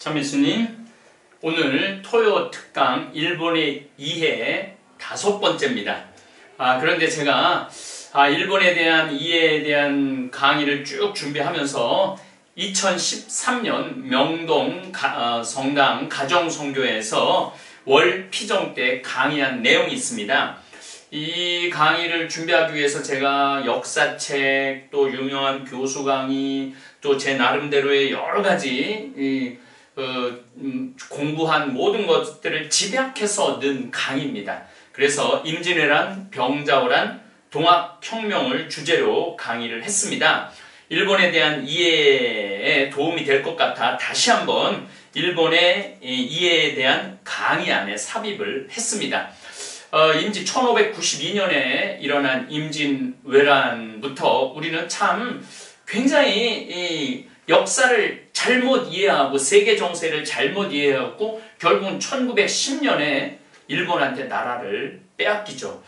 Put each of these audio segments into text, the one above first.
참미수님, 오늘 토요 특강 일본의 이해 다섯 번째입니다. 아, 그런데 제가 아, 일본에 대한 이해에 대한 강의를 쭉 준비하면서 2013년 명동 가, 어, 성당 가정성교에서 월 피정 때 강의한 내용이 있습니다. 이 강의를 준비하기 위해서 제가 역사책, 또 유명한 교수 강의, 또 제 나름대로의 여러 가지 어, 음, 공부한 모든 것들을 집약해서 넣은 강의입니다. 그래서 임진왜란, 병자호란, 동학혁명을 주제로 강의를 했습니다. 일본에 대한 이해에 도움이 될 것 같아 다시 한번 일본의 이해에 대한 강의 안에 삽입을 했습니다. 어, 임진 1592년에 일어난 임진왜란부터 우리는 참 굉장히 역사를 잘못 이해하고 세계 정세를 잘못 이해하고 결국은 1910년에 일본한테 나라를 빼앗기죠.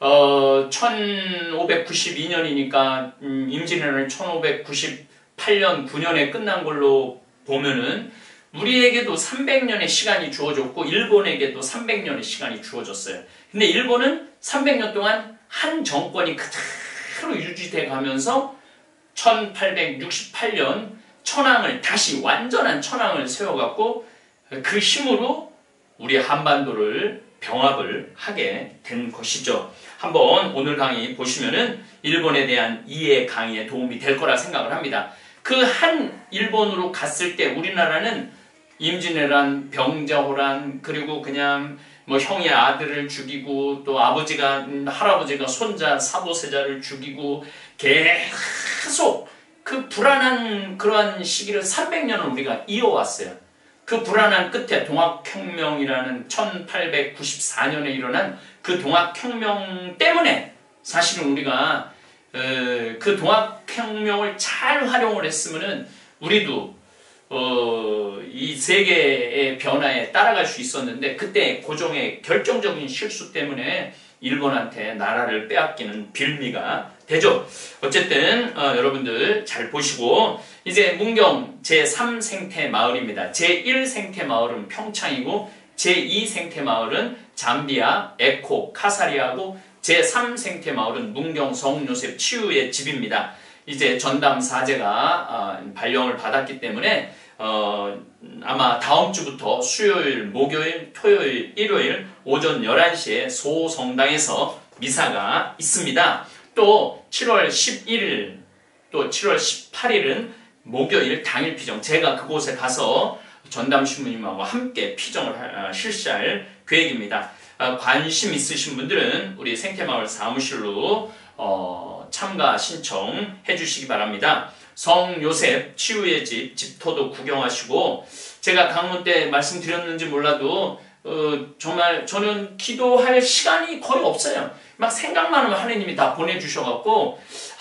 어, 1592년이니까 음, 임진왜란은 1598년 9년에 끝난 걸로 보면은 우리에게도 300년의 시간이 주어졌고 일본에게도 300년의 시간이 주어졌어요. 근데 일본은 300년 동안 한 정권이 그대로 유지돼 가면서 1868년 천황을 다시 완전한 천황을 세워갖고 그 힘으로 우리 한반도를 병합을 하게 된 것이죠. 한번 오늘 강의 보시면은 일본에 대한 이해 강의에 도움이 될 거라 생각을 합니다. 그 한 일본으로 갔을 때 우리나라는 임진왜란, 병자호란 그리고 그냥 뭐 형이 아들을 죽이고 또 아버지가 음, 할아버지가 손자 사도세자를 죽이고 계속 그 불안한 그러한 시기를 300년을 우리가 이어왔어요. 그 불안한 끝에 동학혁명이라는 1894년에 일어난 그 동학혁명 때문에 사실은 우리가 어, 그 동학혁명을 잘 활용을 했으면은 우리도 어, 이 세계의 변화에 따라갈 수 있었는데 그때 고종의 결정적인 실수 때문에 일본한테 나라를 빼앗기는 빌미가 되죠. 어쨌든 어, 여러분들 잘 보시고 이제 문경 제3생태 마을입니다. 제1생태 마을은 평창이고 제2생태 마을은 잠비아, 에코, 카사리하고 제3생태 마을은 문경 성요셉 치유의 집입니다. 이제 전담 사제가 어, 발령을 받았기 때문에 어, 아마 다음 주부터 수요일, 목요일, 토요일, 일요일 오전 11시에 소성당에서 미사가 있습니다. 또 7월 11일, 또 7월 18일은 목요일 당일 피정. 제가 그곳에 가서 전담 신부님하고 함께 피정을 아, 실시할 계획입니다. 아, 관심 있으신 분들은 우리 생태마을 사무실로 어, 참가 신청해 주시기 바랍니다. 성 요셉 치유의 집 집터도 구경하시고 제가 강원 때 말씀드렸는지 몰라도 어, 정말 저는 기도할 시간이 거의 없어요. 막 생각만 하면 하나님이 다 보내주셔갖고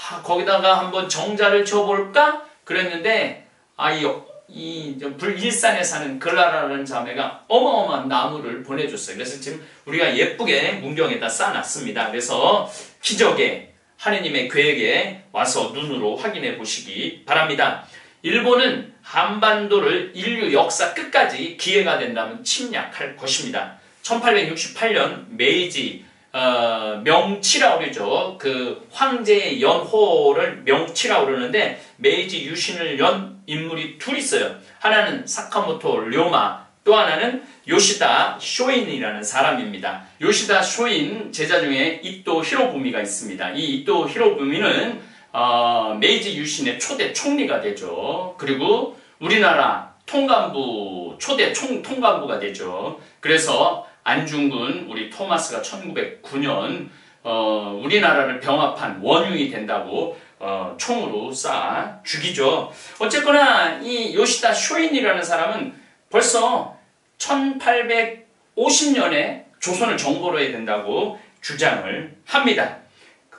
아, 거기다가 한번 정자를 쳐볼까 그랬는데 아이 이 불일산에 사는 글라라는 자매가 어마어마한 나무를 보내줬어요. 그래서 지금 우리가 예쁘게 문경에다 쌓아놨습니다. 그래서 기적의 하느님의 계획에 와서 눈으로 확인해 보시기 바랍니다. 일본은 한반도를 인류 역사 끝까지 기회가 된다면 침략할 것입니다. 1868년 메이지 어, 명치라고 그러죠. 그 황제의 연호를 명치라고 그러는데 메이지 유신을 연 인물이 둘 있어요. 하나는 사카모토 료마, 또 하나는 요시다 쇼인이라는 사람입니다. 요시다 쇼인 제자 중에 이토 히로부미가 있습니다. 이 이토 히로부미는 어, 메이지 유신의 초대 총리가 되죠. 그리고 우리나라 통감부 초대 총 통감부가 되죠. 그래서 안중근 우리 토마스가 1909년 어, 우리나라를 병합한 원흉이 된다고 어, 총으로 쏴 죽이죠. 어쨌거나 이 요시다 쇼인이라는 사람은 벌써 1850년에 조선을 정보로 해야 된다고 주장을 합니다.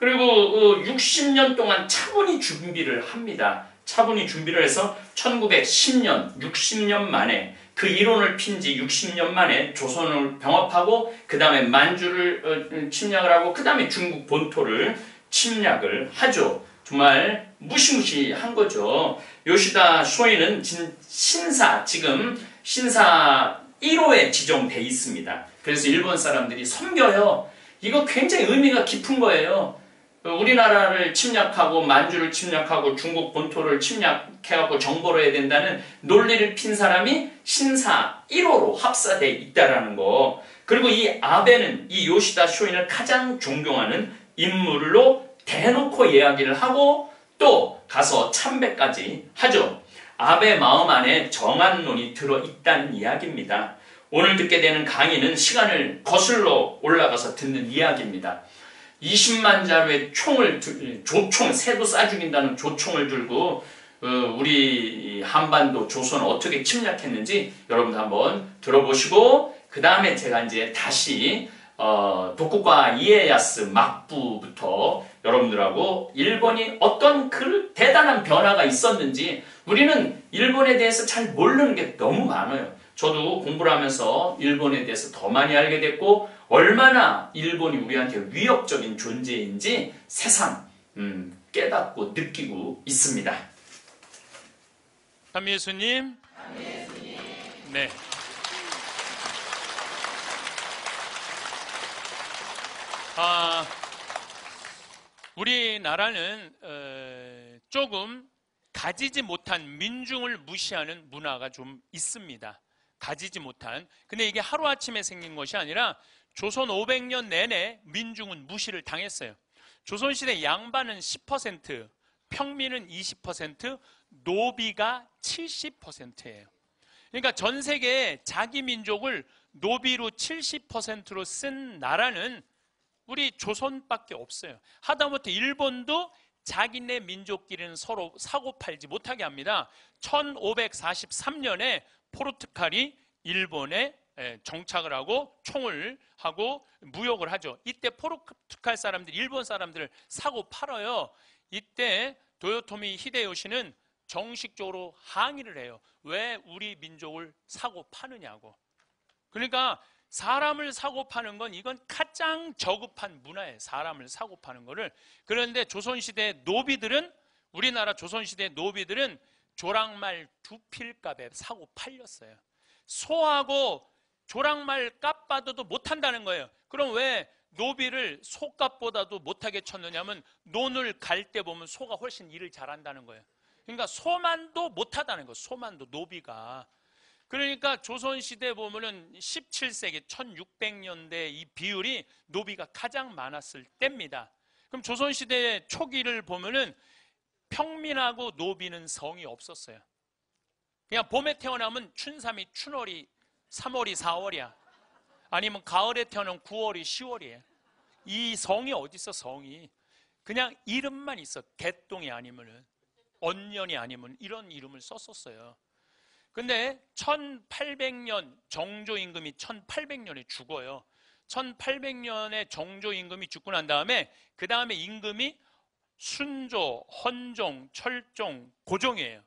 그리고 60년 어, 동안 차분히 준비를 합니다. 차분히 준비를 해서 1910년, 60년 만에 그 이론을 핀 지 60년 만에 조선을 병합하고 그 다음에 만주를 어, 침략을 하고 그 다음에 중국 본토를 침략을 하죠. 정말 무시무시한 거죠. 요시다 쇼이는 신사 지금 신사 1호에 지정돼 있습니다. 그래서 일본 사람들이 섬겨요. 이거 굉장히 의미가 깊은 거예요. 우리나라를 침략하고 만주를 침략하고 중국 본토를 침략해갖고 정보를 해야 된다는 논리를 핀 사람이 신사 1호로 합사돼 있다라는 거. 그리고 이 아베는 이 요시다 쇼인을 가장 존경하는 인물로 대놓고 이야기를 하고 또 가서 참배까지 하죠. 아베 마음 안에 정한론이 들어있다는 이야기입니다. 오늘 듣게 되는 강의는 시간을 거슬러 올라가서 듣는 이야기입니다. 20만 자루의 총을 조총 새도 쏴 죽인다는 조총을 들고 어, 우리 한반도 조선 어떻게 침략했는지 여러분 한번 들어보시고 그 다음에 제가 이제 다시 어, 독국과 이에야스 막부부터 여러분들하고 일본이 어떤 그 대단한 변화가 있었는지 우리는 일본에 대해서 잘 모르는 게 너무 많아요. 저도 공부를 하면서 일본에 대해서 더 많이 알게 됐고 얼마나 일본이 우리한테 위협적인 존재인지 새삼 음, 깨닫고 느끼고 있습니다. 감예수님. 네. 아, 우리나라는 어, 조금 가지지 못한 민중을 무시하는 문화가 좀 있습니다. 가지지 못한. 근데 이게 하루아침에 생긴 것이 아니라 조선 500년 내내 민중은 무시를 당했어요. 조선시대 양반은 10%, 평민은 20%, 노비가 70%예요. 그러니까 전 세계에 자기 민족을 노비로 70%로 쓴 나라는 우리 조선밖에 없어요. 하다못해 일본도 자기네 민족끼리는 서로 사고 팔지 못하게 합니다. 1543년에 포르투갈이 일본에 정착을 하고 총을 하고 무역을 하죠. 이때 포르투갈 사람들이 일본 사람들을 사고 팔아요. 이때 도요토미 히데요시는 정식적으로 항의를 해요. 왜 우리 민족을 사고 파느냐고. 그러니까 사람을 사고 파는 건 이건 가장 저급한 문화예요. 사람을 사고 파는 거를. 그런데 조선시대 노비들은 우리나라 조선시대 노비들은 조랑말 두 필값에 사고 팔렸어요. 소하고 조랑말 값 받아도 못한다는 거예요. 그럼 왜 노비를 소값보다도 못하게 쳤느냐면 논을 갈 때 보면 소가 훨씬 일을 잘한다는 거예요. 그러니까 소만도 못하다는 거예요. 소만도 노비가. 그러니까 조선시대 보면은 17세기 1600년대 이 비율이 노비가 가장 많았을 때입니다. 그럼 조선시대 초기를 보면은 평민하고 노비는 성이 없었어요. 그냥 봄에 태어나면 춘삼이 춘월이 3월이 4월이야. 아니면 가을에 태어나면 9월이 10월이에요. 이 성이 어디 있어 성이. 그냥 이름만 있어. 개똥이 아니면은 언년이 아니면 이런 이름을 썼었어요. 근데 1800년 정조 임금이 1800년에 죽어요. 1800년에 정조 임금이 죽고 난 다음에 그 다음에 임금이 순조, 헌종, 철종, 고종이에요.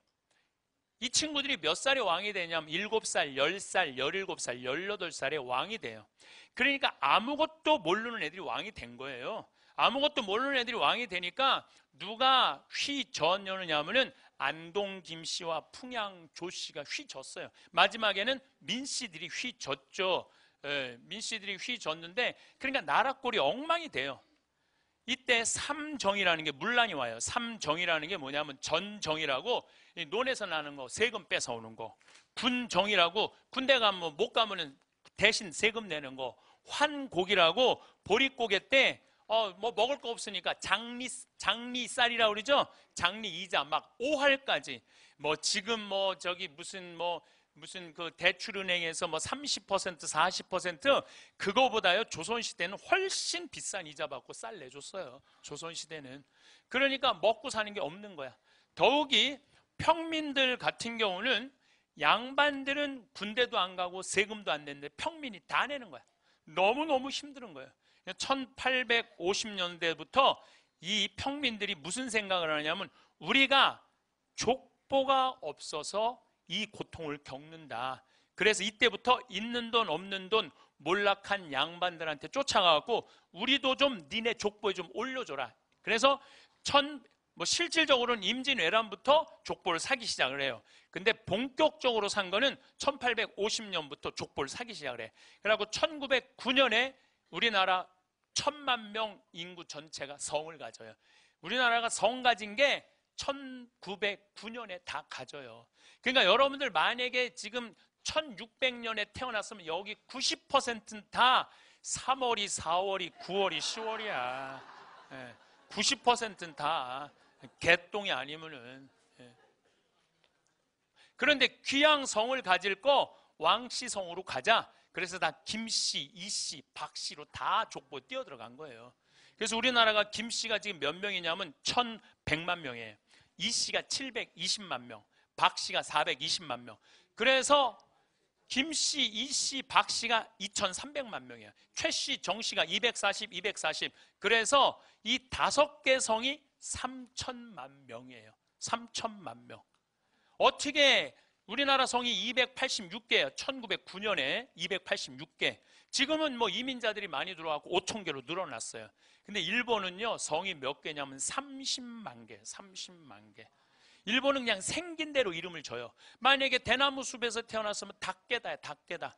이 친구들이 몇 살에 왕이 되냐면 7살, 10살, 17살, 18살에 왕이 돼요. 그러니까 아무것도 모르는 애들이 왕이 된 거예요. 아무것도 모르는 애들이 왕이 되니까 누가 휘전여느냐면은 안동 김 씨와 풍양 조 씨가 휘졌어요. 마지막에는 민 씨들이 휘졌죠. 예, 민 씨들이 휘졌는데 그러니까 나라 꼴이 엉망이 돼요. 이때 삼정이라는 게 문란이 와요. 삼정이라는 게 뭐냐면 전정이라고 논에서 나는 거 세금 뺏어오는 거. 군정이라고 군대 가면 못 가면은 대신 세금 내는 거. 환곡이라고 보릿고개 때 어, 뭐 먹을 거 없으니까 장리, 장리쌀이라고 그러죠? 장리 이자 막 5할까지. 뭐 지금 뭐 저기 무슨 뭐 무슨 그 대출은행에서 뭐 30% 40% 그거보다요 조선시대는 훨씬 비싼 이자 받고 쌀 내줬어요. 조선시대는. 그러니까 먹고 사는 게 없는 거야. 더욱이 평민들 같은 경우는 양반들은 군대도 안 가고 세금도 안 내는데 평민이 다 내는 거야. 너무너무 힘든 거예요. 1850년대부터 이 평민들이 무슨 생각을 하냐면 우리가 족보가 없어서 이 고통을 겪는다. 그래서 이때부터 있는 돈 없는 돈 몰락한 양반들한테 쫓아가고 우리도 좀 니네 족보에 좀 올려줘라. 그래서 뭐 실질적으로는 임진왜란부터 족보를 사기 시작을 해요. 근데 본격적으로 산 거는 1850년부터 족보를 사기 시작을 해. 그리고 1909년에 우리나라 천만 명 인구 전체가 성을 가져요. 우리나라가 성 가진 게 1909년에 다 가져요. 그러니까 여러분들 만약에 지금 1600년에 태어났으면 여기 90%는 다 3월이, 4월이, 9월이, 10월이야. 90%는 다 개똥이 아니면은. 예. 그런데 귀양성을 가질 거 왕씨성으로 가자. 그래서 다 김씨, 이씨, 박씨로 다 족보 뛰어 들어간 거예요. 그래서 우리나라가 김씨가 지금 몇 명이냐면 1100만 명이에요. 이 씨가 720만 명, 박 씨가 420만 명. 그래서 김 씨, 이 씨, 박 씨가 2,300만 명이에요. 최 씨, 정 씨가 240, 240. 그래서 이 다섯 개 성이 3천만 명이에요. 3천만 명. 어떻게 우리나라 성이 286개예요. 1909년에 286개. 지금은 뭐 이민자들이 많이 들어와고 5천 개로 늘어났어요. 근데 일본은요 성이 몇 개냐면 30만 개, 30만 개. 일본은 그냥 생긴 대로 이름을 줘요. 만약에 대나무 숲에서 태어났으면 닭개다야, 닭개다.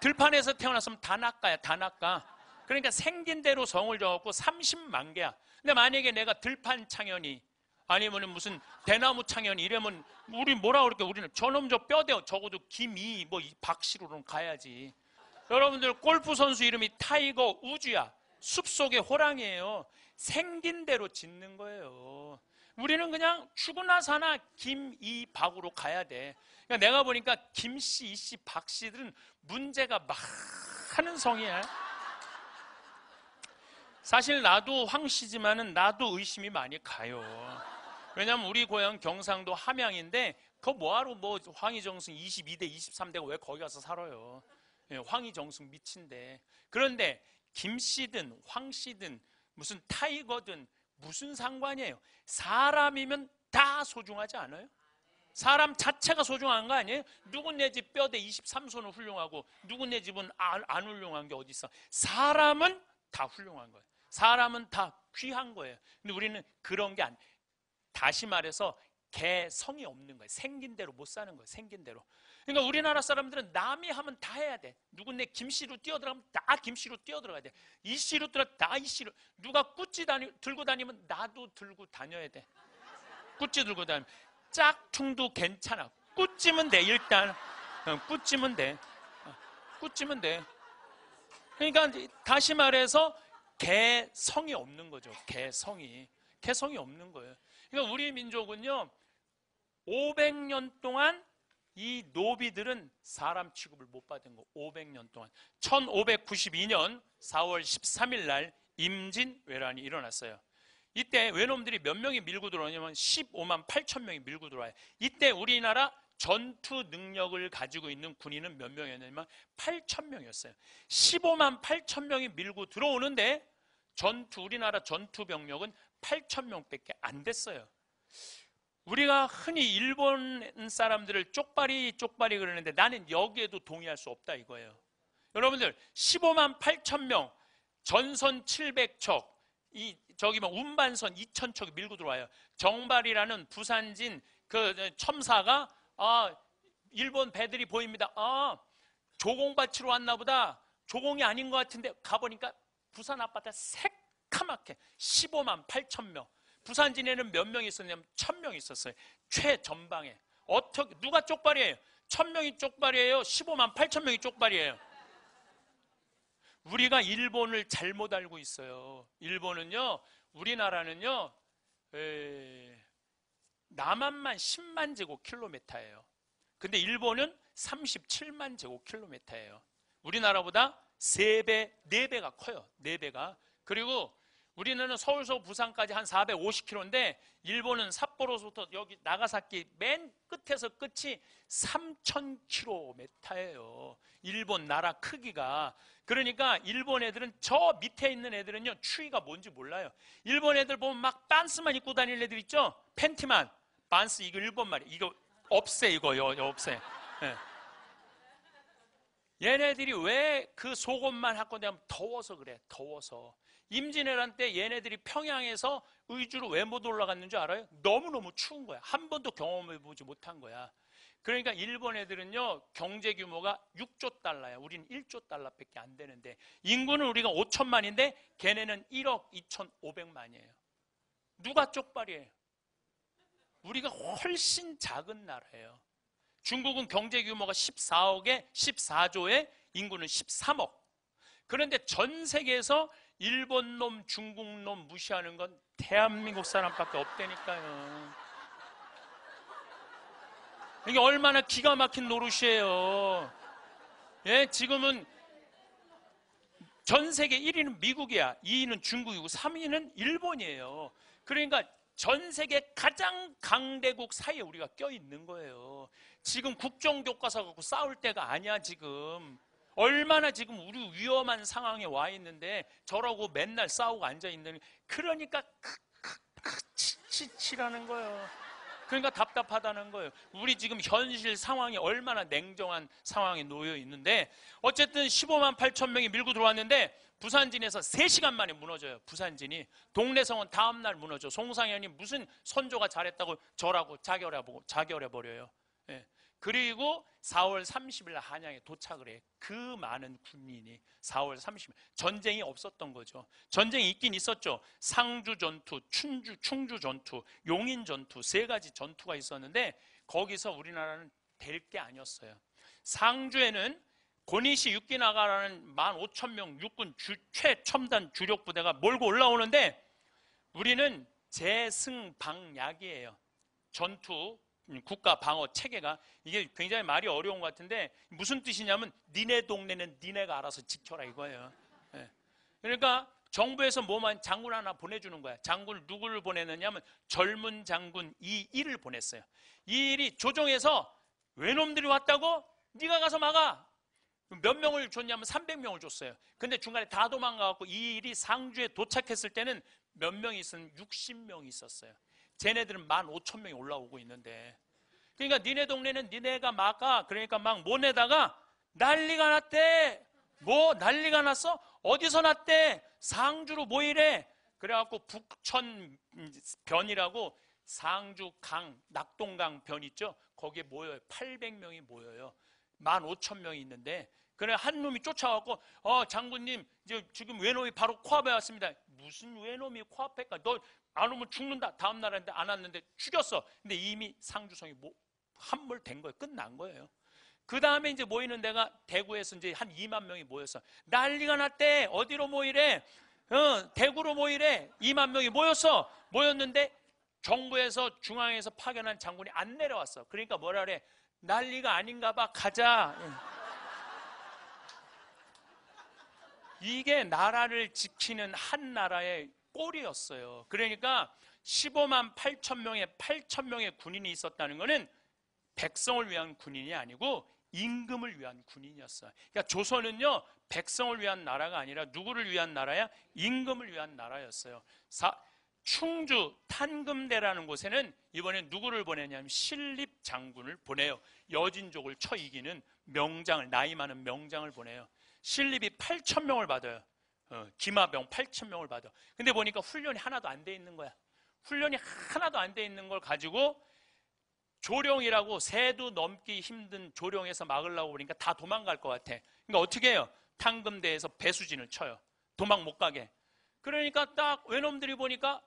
들판에서 태어났으면 다낙가야, 다낙가. 그러니까 생긴 대로 성을 정하고 30만 개야. 근데 만약에 내가 들판 창현이 아니면은 무슨 대나무 창현이 이러면 우리 뭐라 그럴게 우리는 저놈 저 뼈대 적어도 김이 뭐 박씨로는 가야지. 여러분들 골프 선수 이름이 타이거 우즈야. 숲속의 호랑이에요. 생긴 대로 짓는 거예요. 우리는 그냥 죽으나 사나 김 이 박으로 가야 돼. 그러니까 내가 보니까 김 씨, 이 씨, 박 씨들은 문제가 많은 성이야. 사실 나도 황 씨지만은 나도 의심이 많이 가요. 왜냐면 우리 고향 경상도 함양인데 그 뭐하러 뭐 황희정승 22대 23대가 왜 거기 가서 살아요. 예, 황희정승 미친데. 그런데 김 씨든 황 씨든 무슨 타이거든 무슨 상관이에요? 사람이면 다 소중하지 않아요? 사람 자체가 소중한 거 아니에요? 누군 내집 뼈대 23손은 훌륭하고 누군 내 집은 안, 안 훌륭한 게 어디 있어? 사람은 다 훌륭한 거예요. 사람은 다 귀한 거예요. 근데 우리는 그런 게 아니. 다시 말해서 개성이 없는 거예요. 생긴 대로 못 사는 거예요. 생긴 대로. 그러니까 우리나라 사람들은 남이 하면 다 해야 돼. 누군내 김씨로 뛰어들어가면 다 김씨로 뛰어들어가야 돼. 이씨로 들어 다 이씨로. 누가 꾸찌 다니, 들고 다니면 나도 들고 다녀야 돼. 꾸찌 들고 다니면. 짝퉁도 괜찮아. 꾸찌면 돼, 일단. 어, 꾸찌면 돼. 어, 꾸찌면 돼. 그러니까 다시 말해서 개성이 없는 거죠. 개성이. 개성이 없는 거예요. 그러니까 우리 민족은요, 500년 동안 이 노비들은 사람 취급을 못 받은 거 500년 동안 1592년 4월 13일 날 임진 왜란이 일어났어요. 이때 외놈들이 몇 명이 밀고 들어오냐면 15만 8천 명이 밀고 들어와요. 이때 우리나라 전투 능력을 가지고 있는 군인은 몇 명이었냐면 8천 명이었어요. 15만 8천 명이 밀고 들어오는데 전투 우리나라 전투 병력은 8천 명밖에 안 됐어요. 우리가 흔히 일본 사람들을 쪽발이 쪽발이 그러는데 나는 여기에도 동의할 수 없다 이거예요. 여러분들 15만 8천 명 전선 700척 이 저기 뭐 운반선 2천척이 밀고 들어와요. 정발이라는 부산진 그 첨사가 아 일본 배들이 보입니다. 아 조공 받치러 왔나 보다. 조공이 아닌 것 같은데 가보니까 부산 앞바다 새카맣게 15만 8천 명 부산 진에는 몇명 있었냐면 천명 있었어요. 최전방에. 어떻게 누가 쪽발이에요? 천 명이 쪽발이에요. 15만 8천 명이 쪽발이에요. 우리가 일본을 잘못 알고 있어요. 일본은요, 우리나라는요, 에, 남한만 10만 제곱킬로미터예요. 근데 일본은 37만 제곱킬로미터예요. 우리나라보다 3배, 4배가 커요. 4배가. 그리고 우리는 서울서 부산까지 한 450km인데 일본은 삿포로부터 여기 나가사키 맨 끝에서 끝이 3,000km예요. 일본 나라 크기가. 그러니까 일본 애들은 저 밑에 있는 애들은요 추위가 뭔지 몰라요. 일본 애들 보면 막 반스만 입고 다니는 애들 있죠? 팬티만. 반스 이거 일본 말이에요. 이거 없애 이거 요, 요 없애. 네. 얘네들이 왜 그 속옷만 하고 다면 더워서 그래. 더워서. 임진왜란 때 얘네들이 평양에서 의주로 왜 못 올라갔는 줄 알아요? 너무너무 추운 거야. 한 번도 경험해보지 못한 거야. 그러니까 일본 애들은요, 경제 규모가 6조 달러야. 우리는 1조 달러밖에 안 되는데, 인구는 우리가 5천만인데, 걔네는 1억 2,500만이에요. 누가 쪽발이에요? 우리가 훨씬 작은 나라예요. 중국은 경제 규모가 14억에 14조에 인구는 13억. 그런데 전 세계에서 일본 놈, 중국 놈 무시하는 건 대한민국 사람밖에 없다니까요. 이게 얼마나 기가 막힌 노릇이에요. 예, 지금은 전 세계 1위는 미국이야. 2위는 중국이고 3위는 일본이에요. 그러니까 전 세계 가장 강대국 사이에 우리가 껴 있는 거예요. 지금 국정교과서 갖고 싸울 때가 아니야, 지금. 얼마나 지금 우리 위험한 상황에 와 있는데 저러고 맨날 싸우고 앉아 있는 그러니까 치치치라는 거예요. 그러니까 답답하다는 거예요. 우리 지금 현실 상황이 얼마나 냉정한 상황에 놓여 있는데 어쨌든 15만 8천 명이 밀고 들어왔는데 부산진에서 3시간 만에 무너져요. 부산진이. 동래성은 다음 날 무너져. 송상현이 무슨 선조가 잘했다고 저라고 자결해 보고 자결해 버려요. 예. 그리고 4월 30일 날 한양에 도착을 해. 그 많은 군인이 4월 30일 전쟁이 없었던 거죠. 전쟁이 있긴 있었죠. 상주 전투, 춘주 충주 전투, 용인 전투 세 가지 전투가 있었는데 거기서 우리나라는 될 게 아니었어요. 상주에는 고니시 육기나가라는 15,000명 육군 주, 최첨단 주력 부대가 몰고 올라오는데 우리는 재승방약이에요. 전투 음, 국가 방어 체계가 이게 굉장히 말이 어려운 것 같은데 무슨 뜻이냐면 니네 동네는 니네가 알아서 지켜라 이거예요. 예. 그러니까 정부에서 뭐만 장군 하나 보내주는 거야. 장군 누구를 보내느냐면 젊은 장군 이 일을 보냈어요. 이 일이 조정에서 외놈들이 왔다고 네가 가서 막아. 몇 명을 줬냐면 300명을 줬어요. 근데 중간에 다 도망가갖고 이 일이 상주에 도착했을 때는 몇 명이 있으면 60명이 있었어요. 쟤네들은 15,000명이 올라오고 있는데. 그러니까 니네 동네는 니네가 막아. 그러니까 막 모내다가 난리가 났대. 뭐 난리가 났어? 어디서 났대? 상주로 모이래. 그래갖고 북천 변이라고 상주 강 낙동강 변 있죠? 거기에 모여요. 800명이 모여요. 15,000명이 있는데. 그래 한 놈이 쫓아왔고 어 장군님 이제 지금 외놈이 바로 코앞에 왔습니다. 무슨 외놈이 코앞에까 너 안 오면 죽는다. 다음 날인데 안 왔는데 죽였어. 근데 이미 상주성이 뭐 함몰된 거예요. 끝난 거예요. 그 다음에 이제 모이는 데가 대구에서 이제 한 2만 명이 모였어. 난리가 났대. 어디로 모이래? 어, 대구로 모이래. 2만 명이 모였어. 모였는데 정부에서 중앙에서 파견한 장군이 안 내려왔어. 그러니까 뭐라 그래? 난리가 아닌가 봐. 가자. 이게 나라를 지키는 한 나라의 꼴이었어요. 그러니까 15만 8천 명의 8천 명의 군인이 있었다는 것은 백성을 위한 군인이 아니고 임금을 위한 군인이었어요. 그러니까 조선은요 백성을 위한 나라가 아니라 누구를 위한 나라야? 임금을 위한 나라였어요. 사, 충주 탄금대라는 곳에는 이번에 누구를 보내냐면 신립 장군을 보내요. 여진족을 쳐 이기는 명장을 나이 많은 명장을 보내요. 신립이 8천 명을 받아요. 어, 기마병 8천 명을 받아. 근데 보니까 훈련이 하나도 안 돼 있는 거야. 훈련이 하나도 안 돼 있는 걸 가지고 조령이라고 새도 넘기 힘든 조령에서 막으려고 그러니까 다 도망갈 것 같아. 그러니까 어떻게 해요? 탕금대에서 배수진을 쳐요. 도망 못 가게. 그러니까 딱 외놈들이 보니까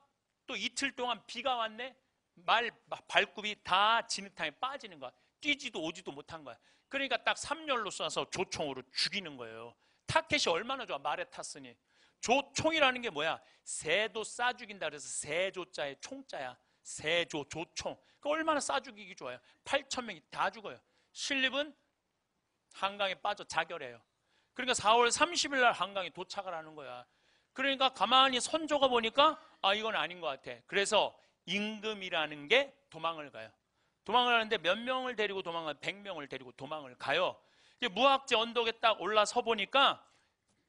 또 이틀 동안 비가 왔네. 말 발굽이 다 진흙탕에 빠지는 거야. 뛰지도 오지도 못한 거야. 그러니까 딱 3열로 쏴서 조총으로 죽이는 거예요. 타켓이 얼마나 좋아? 말에 탔으니. 조총이라는 게 뭐야? 새도 싸 죽인다 그래서 새조자의 총자야. 새조 조총. 그 얼마나 싸 죽이기 좋아요? 8천 명이 다 죽어요. 신립은 한강에 빠져 자결해요. 그러니까 4월 30일 날 한강에 도착을 하는 거야. 그러니까 가만히 선조가 보니까 아 이건 아닌 것 같아. 그래서 임금이라는 게 도망을 가요. 도망을 하는데 몇 명을 데리고 도망가? 100명을 데리고 도망을 가요 무학재 언덕에 딱 올라서 보니까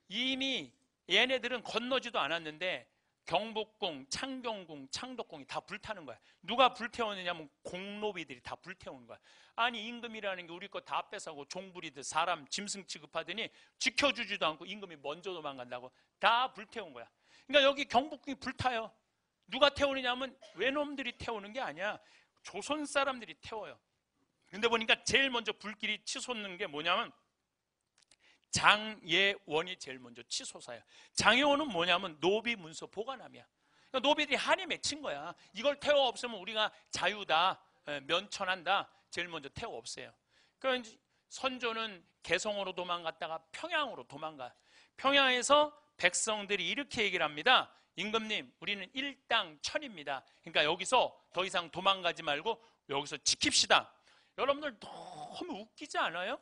이미 얘네들은 건너지도 않았는데 경복궁, 창경궁, 창덕궁이 다 불타는 거야. 누가 불태우느냐면 공노비들이 다 불태우는 거야. 아니 임금이라는 게 우리 거 다 뺏어고 종부리들 사람 짐승 취급하더니 지켜주지도 않고 임금이 먼저 도망간다고 다 불태운 거야. 그러니까 여기 경복궁이 불타요. 누가 태우느냐면 외놈들이 태우는 게 아니야. 조선 사람들이 태워요. 근데 보니까 제일 먼저 불길이 치솟는 게 뭐냐면 장예원이 제일 먼저 치솟아요. 장예원은 뭐냐면 노비 문서 보관함이야. 그러니까 노비들이 한이 맺힌 거야. 이걸 태워 없으면 우리가 자유다, 에, 면천한다. 제일 먼저 태워 없애요. 그러니까 선조는 개성으로 도망갔다가 평양으로 도망가. 평양에서 백성들이 이렇게 얘기를 합니다. 임금님, 우리는 일당 천입니다. 그러니까 여기서 더 이상 도망가지 말고 여기서 지킵시다. 여러분들 너무 웃기지 않아요?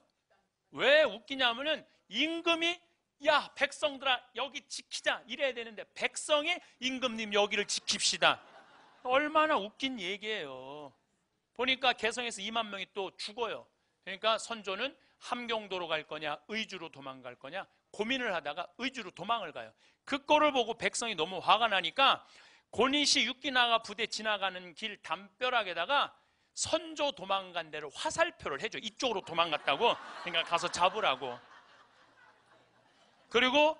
왜 웃기냐면은 임금이 야 백성들아 여기 지키자 이래야 되는데 백성이 임금님 여기를 지킵시다. 얼마나 웃긴 얘기예요. 보니까 개성에서 2만 명이 또 죽어요. 그러니까 선조는 함경도로 갈 거냐 의주로 도망갈 거냐 고민을 하다가 의주로 도망을 가요. 그 꼴을 보고 백성이 너무 화가 나니까 고니시 육기나가 부대 지나가는 길 담벼락에다가 선조 도망간 데를 화살표를 해줘. 이쪽으로 도망갔다고. 그러니까 가서 잡으라고. 그리고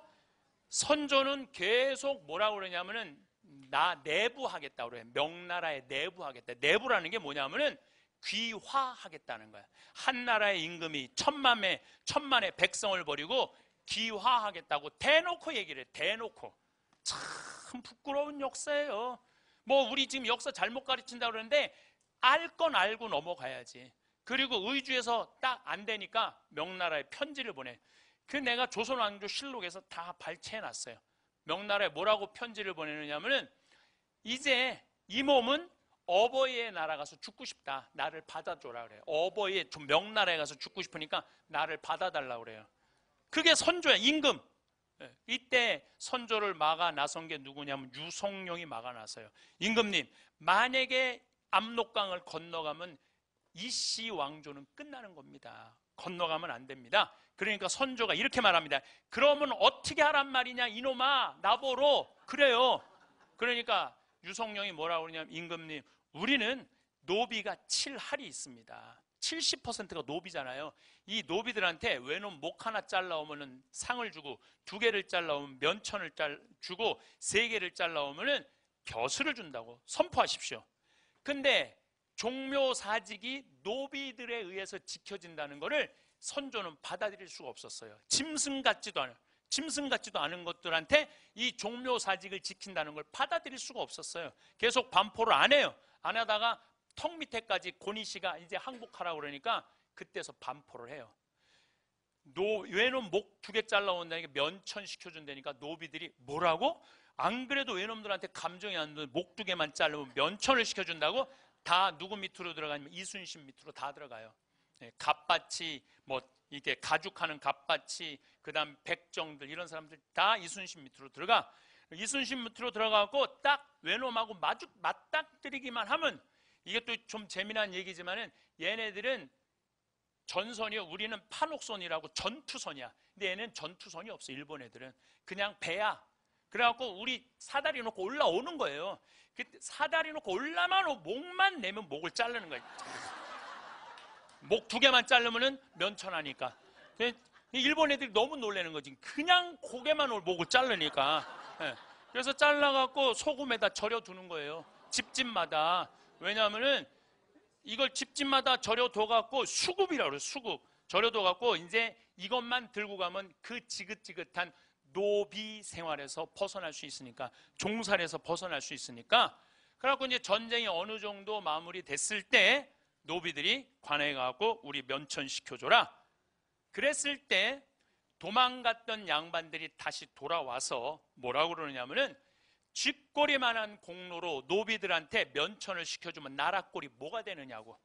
선조는 계속 뭐라고 그러냐면은 나 내부하겠다고 그래요. 명나라에 내부하겠다. 내부라는 게 뭐냐면은 귀화하겠다는 거야. 한 나라의 임금이 천만의 천만의 백성을 버리고 귀화하겠다고 대놓고 얘기를 해. 대놓고. 참 부끄러운 역사예요. 뭐 우리 지금 역사 잘못 가르친다 그러는데 알 건 알고 넘어가야지. 그리고 의주에서 딱 안 되니까 명나라에 편지를 보내. 그 내가 조선왕조 실록에서 다 발췌해 놨어요. 명나라에 뭐라고 편지를 보내느냐면은 이제 이 몸은 어버이의 나라 가서 죽고 싶다. 나를 받아줘라 그래요. 어버이의 좀 명나라에 가서 죽고 싶으니까 나를 받아달라 그래요. 그게 선조야. 임금. 예, 이때 선조를 막아 나선 게 누구냐면 유성룡이 막아 나서요. 임금님, 만약에 압록강을 건너가면 이씨 왕조는 끝나는 겁니다. 건너가면 안 됩니다. 그러니까 선조가 이렇게 말합니다. 그러면 어떻게 하란 말이냐, 이놈아, 나보러. 그래요. 그러니까 유성룡이 뭐라고 그러냐면 임금님, 우리는 노비가 7할이 있습니다. 70%가 노비잖아요. 이 노비들한테 외놈 목 하나 잘라오면은 상을 주고 두 개를 잘라오면 면천을 잘 주고 세 개를 잘라오면은 벼슬을 준다고 선포하십시오. 근데 종묘 사직이 노비들에 의해서 지켜진다는 것을 선조는 받아들일 수가 없었어요. 짐승 같지도 않아요. 짐승 같지도 않은 것들한테 이 종묘 사직을 지킨다는 걸 받아들일 수가 없었어요. 계속 반포를 안 해요. 안 하다가 턱 밑에까지 고니시가 이제 항복하라고 그러니까 그때서 반포를 해요. 노, 왜놈 목 두 개 잘라온다니까 면천 시켜준다니까 노비들이 뭐라고? 안 그래도 외놈들한테 감정이 안 드는 목두 개만 자르면 면천을 시켜준다고 다 누구 밑으로 들어가냐면 이순신 밑으로 다 들어가요. 예, 갑밭이 뭐 이게 가죽하는 갑밭이 그다음 백정들 이런 사람들 다 이순신 밑으로 들어가. 이순신 밑으로 들어가고 딱 외놈하고 마주 맞닥뜨리기만 하면 이게 또 좀 재미난 얘기지만은 얘네들은 전선이요. 우리는 판옥선이라고 전투선이야. 근데 얘는 전투선이 없어. 일본 애들은 그냥 배야. 그래갖고 우리 사다리 놓고 올라오는 거예요. 그 사다리 놓고 올라만 오 목만 내면 목을 자르는 거예요. 목 두 개만 자르면은 면천하니까. 그 일본 애들이 너무 놀라는 거지. 그냥 고개만 올 목을 자르니까. 예. 그래서 잘라갖고 소금에다 절여두는 거예요. 집집마다. 왜냐하면은 이걸 집집마다 절여둬갖고 수급이라고 그래요. 수급. 절여둬갖고 이제 이것만 들고 가면 그 지긋지긋한 노비 생활에서 벗어날 수 있으니까 종살에서 벗어날 수 있으니까 그래갖고 이제 전쟁이 어느 정도 마무리됐을 때 노비들이 관에 가고 우리 면천시켜줘라. 그랬을 때 도망갔던 양반들이 다시 돌아와서 뭐라고 그러냐면은 쥐꼬리만한 공로로 노비들한테 면천을 시켜주면 나라꼴이 뭐가 되느냐고.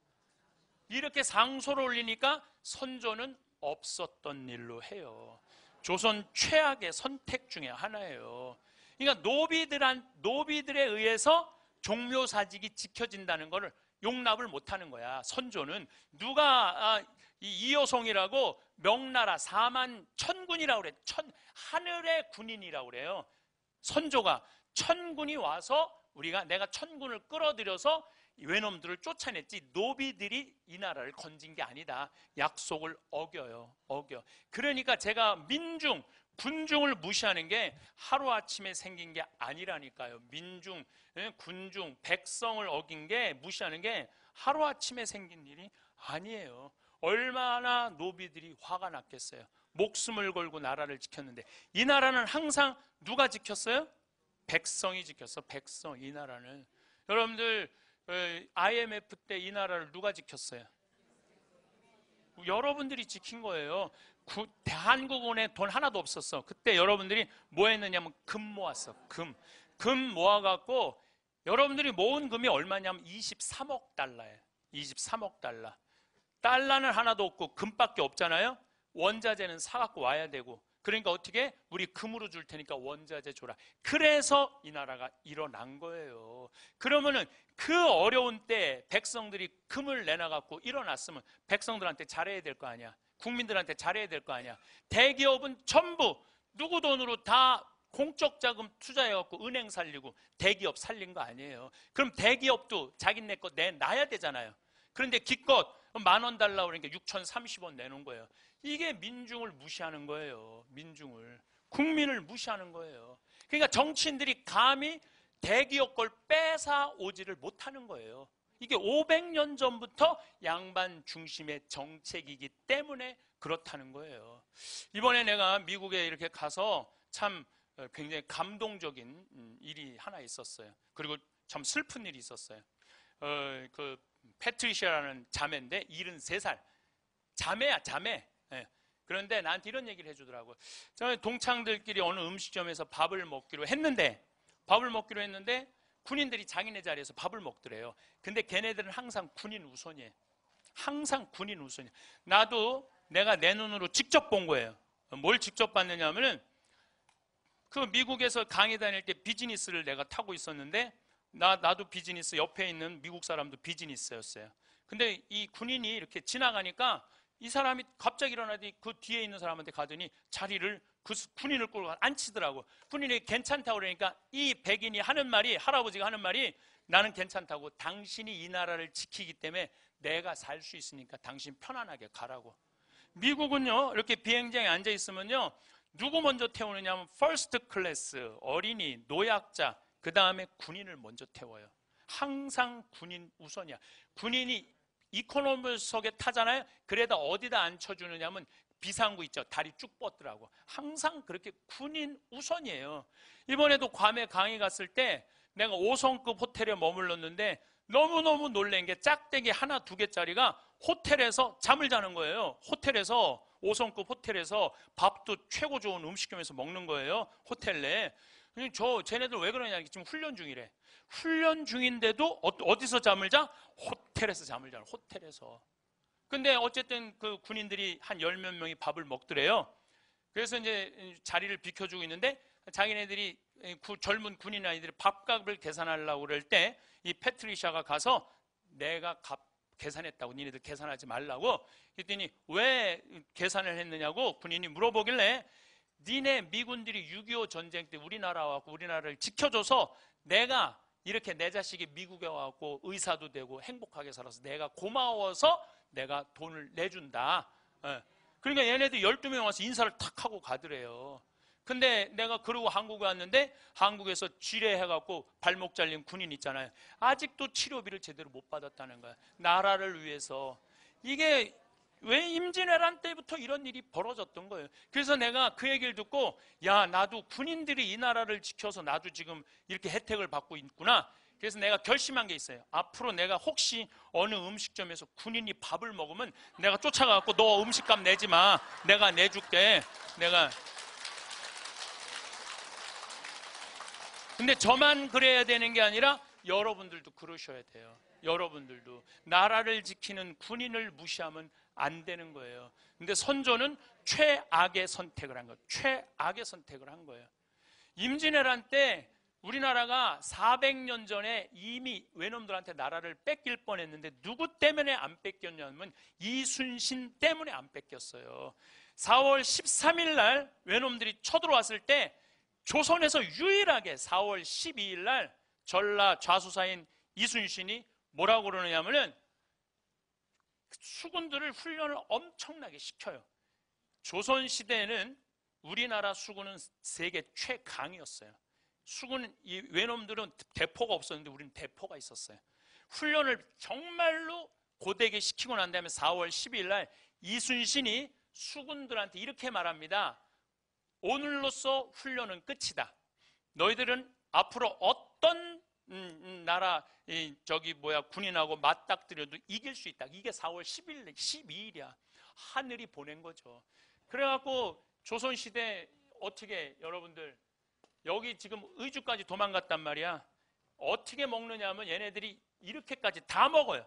이렇게 상소를 올리니까 선조는 없었던 일로 해요. 조선 최악의 선택 중에 하나예요. 그러니까 노비들한 노비들에 의해서 종묘 사직이 지켜진다는 것을 용납을 못하는 거야. 선조는 누가 아, 이 이여송이라고 명나라 사만 천군이라고 그래. 천 하늘의 군인이라고 그래요. 선조가 천군이 와서 우리가 내가 천군을 끌어들여서 외놈들을 쫓아냈지 노비들이 이 나라를 건진 게 아니다. 약속을 어겨요. 어겨. 그러니까 제가 민중, 군중을 무시하는 게 하루아침에 생긴 게 아니라니까요. 민중, 예, 군중, 백성을 어긴 게 무시하는 게 하루아침에 생긴 일이 아니에요. 얼마나 노비들이 화가 났겠어요. 목숨을 걸고 나라를 지켰는데 이 나라는 항상 누가 지켰어요? 백성이 지켰어. 백성 이 나라는 여러분들 IMF 때 이 나라를 누가 지켰어요? 여러분들이 지킨 거예요. 구, 대한국은에 돈 하나도 없었어. 그때 여러분들이 뭐 했느냐면 금 모았어. 금. 금 모아갖고 여러분들이 모은 금이 얼마냐면 23억 달러예요. 23억 달러. 달러는 하나도 없고 금밖에 없잖아요. 원자재는 사갖고 와야 되고 그러니까 어떻게 우리 금으로 줄 테니까 원자재 줘라. 그래서 이 나라가 일어난 거예요. 그러면은 그 어려운 때 백성들이 금을 내놔갖고 일어났으면 백성들한테 잘해야 될 거 아니야. 국민들한테 잘해야 될 거 아니야. 대기업은 전부 누구 돈으로 다 공적 자금 투자해갖고 은행 살리고 대기업 살린 거 아니에요. 그럼 대기업도 자기네 거 내놔야 되잖아요. 그런데 기껏 만 원 달라고 그러니까 6,030원 내놓은 거예요. 이게 민중을 무시하는 거예요. 민중을. 국민을 무시하는 거예요. 그러니까 정치인들이 감히 대기업 걸 뺏어 오지를 못하는 거예요. 이게 500년 전부터 양반 중심의 정책이기 때문에 그렇다는 거예요. 이번에 내가 미국에 이렇게 가서 참 굉장히 감동적인 음, 일이 하나 있었어요. 그리고 참 슬픈 일이 있었어요. 어, 그 패트리시아라는 자매인데 73살. 자매야, 자매. 네. 그런데 나한테 이런 얘기를 해주더라고요. 저는 동창들끼리 어느 음식점에서 밥을 먹기로 했는데, 밥을 먹기로 했는데, 군인들이 자기네 자리에서 밥을 먹더래요. 근데 걔네들은 항상 군인 우선이에요. 항상 군인 우선이에요. 나도 내가 내 눈으로 직접 본 거예요. 뭘 직접 봤느냐 하면은, 그 미국에서 강의 다닐 때 비즈니스를 내가 타고 있었는데, 나, 나도 비즈니스, 옆에 있는 미국 사람도 비즈니스였어요. 근데 이 군인이 이렇게 지나가니까 이 사람이 갑자기 일어나더니 그 뒤에 있는 사람한테 가더니 자리를 그 군인을 끌고 앉히더라고. 군인이 괜찮다고 그러니까 이 백인이 하는 말이, 할아버지가 하는 말이 나는 괜찮다고. 당신이 이 나라를 지키기 때문에 내가 살 수 있으니까 당신 편안하게 가라고. 미국은요, 이렇게 비행장에 앉아 있으면요, 누구 먼저 태우느냐 하면 first class, 어린이, 노약자, 그 다음에 군인을 먼저 태워요. 항상 군인 우선이야. 군인이 이코노미석에 타잖아요. 그래다 어디다 앉혀주느냐면 비상구 있죠. 다리 쭉 뻗더라고. 항상 그렇게 군인 우선이에요. 이번에도 괌에 강의 갔을 때 내가 5성급 호텔에 머물렀는데 너무너무 놀란 게 짝대기 하나 두 개짜리가 호텔에서 잠을 자는 거예요. 호텔에서 5성급 호텔에서 밥도 최고 좋은 음식점에서 먹는 거예요. 호텔 내에. 저 쟤네들 왜 그러냐 지금 훈련 중이래. 훈련 중인데도 어, 어디서 잠을 자? 호텔에서 잠을 자. 호텔에서. 근데 어쨌든 그 군인들이 한 열 몇 명이 밥을 먹더래요. 그래서 이제 자리를 비켜주고 있는데 자기네들이 그 젊은 군인 아이들이 밥값을 계산하려고 그럴 때 이 패트리샤가 가서 내가 값 계산했다고 니네들 계산하지 말라고 그랬더니 왜 계산을 했느냐고 군인이 물어보길래 니네 미군들이 6.25 전쟁 때 우리나라 와고 우리나라를 지켜줘서 내가 이렇게 내 자식이 미국에 와고 의사도 되고 행복하게 살아서 내가 고마워서 내가 돈을 내준다. 예. 그러니까 얘네들 12명 와서 인사를 탁 하고 가더래요. 근데 내가 그러고 한국에 왔는데 한국에서 지뢰해갖고 발목 잘린 군인 있잖아요. 아직도 치료비를 제대로 못 받았다는 거야. 나라를 위해서. 이게 왜 임진왜란 때부터 이런 일이 벌어졌던 거예요. 그래서 내가 그 얘기를 듣고 야 나도 군인들이 이 나라를 지켜서 나도 지금 이렇게 혜택을 받고 있구나. 그래서 내가 결심한 게 있어요. 앞으로 내가 혹시 어느 음식점에서 군인이 밥을 먹으면 내가 쫓아가고 너 음식값 내지 마. 내가 내줄게. 내가 근데 저만 그래야 되는 게 아니라 여러분들도 그러셔야 돼요. 여러분들도 나라를 지키는 군인을 무시하면 안 되는 거예요. 근데 선조는 최악의 선택을 한 거예요. 최악의 선택을 한 거예요. 임진왜란 때 우리나라가 400년 전에 이미 외놈들한테 나라를 뺏길 뻔했는데 누구 때문에 안 뺏겼냐면 이순신 때문에 안 뺏겼어요. 4월 13일 날 외놈들이 쳐들어왔을 때 조선에서 유일하게 4월 12일 날 전라 좌수사인 이순신이 뭐라고 그러느냐면은 수군들을 훈련을 엄청나게 시켜요. 조선 시대에는 우리나라 수군은 세계 최강이었어요. 수군 이 외놈들은 대포가 없었는데 우리는 대포가 있었어요. 훈련을 정말로 고되게 시키고 난 다음에 4월 12일 날 이순신이 수군들한테 이렇게 말합니다. 오늘로써 훈련은 끝이다. 너희들은 앞으로 어떤 음, 음, 나라 이, 저기 뭐야 군인하고 맞닥뜨려도 이길 수 있다. 이게 4월 10일 12일이야. 하늘이 보낸 거죠. 그래갖고 조선 시대 어떻게 여러분들 여기 지금 의주까지 도망갔단 말이야. 어떻게 먹느냐면 얘네들이 이렇게까지 다 먹어요.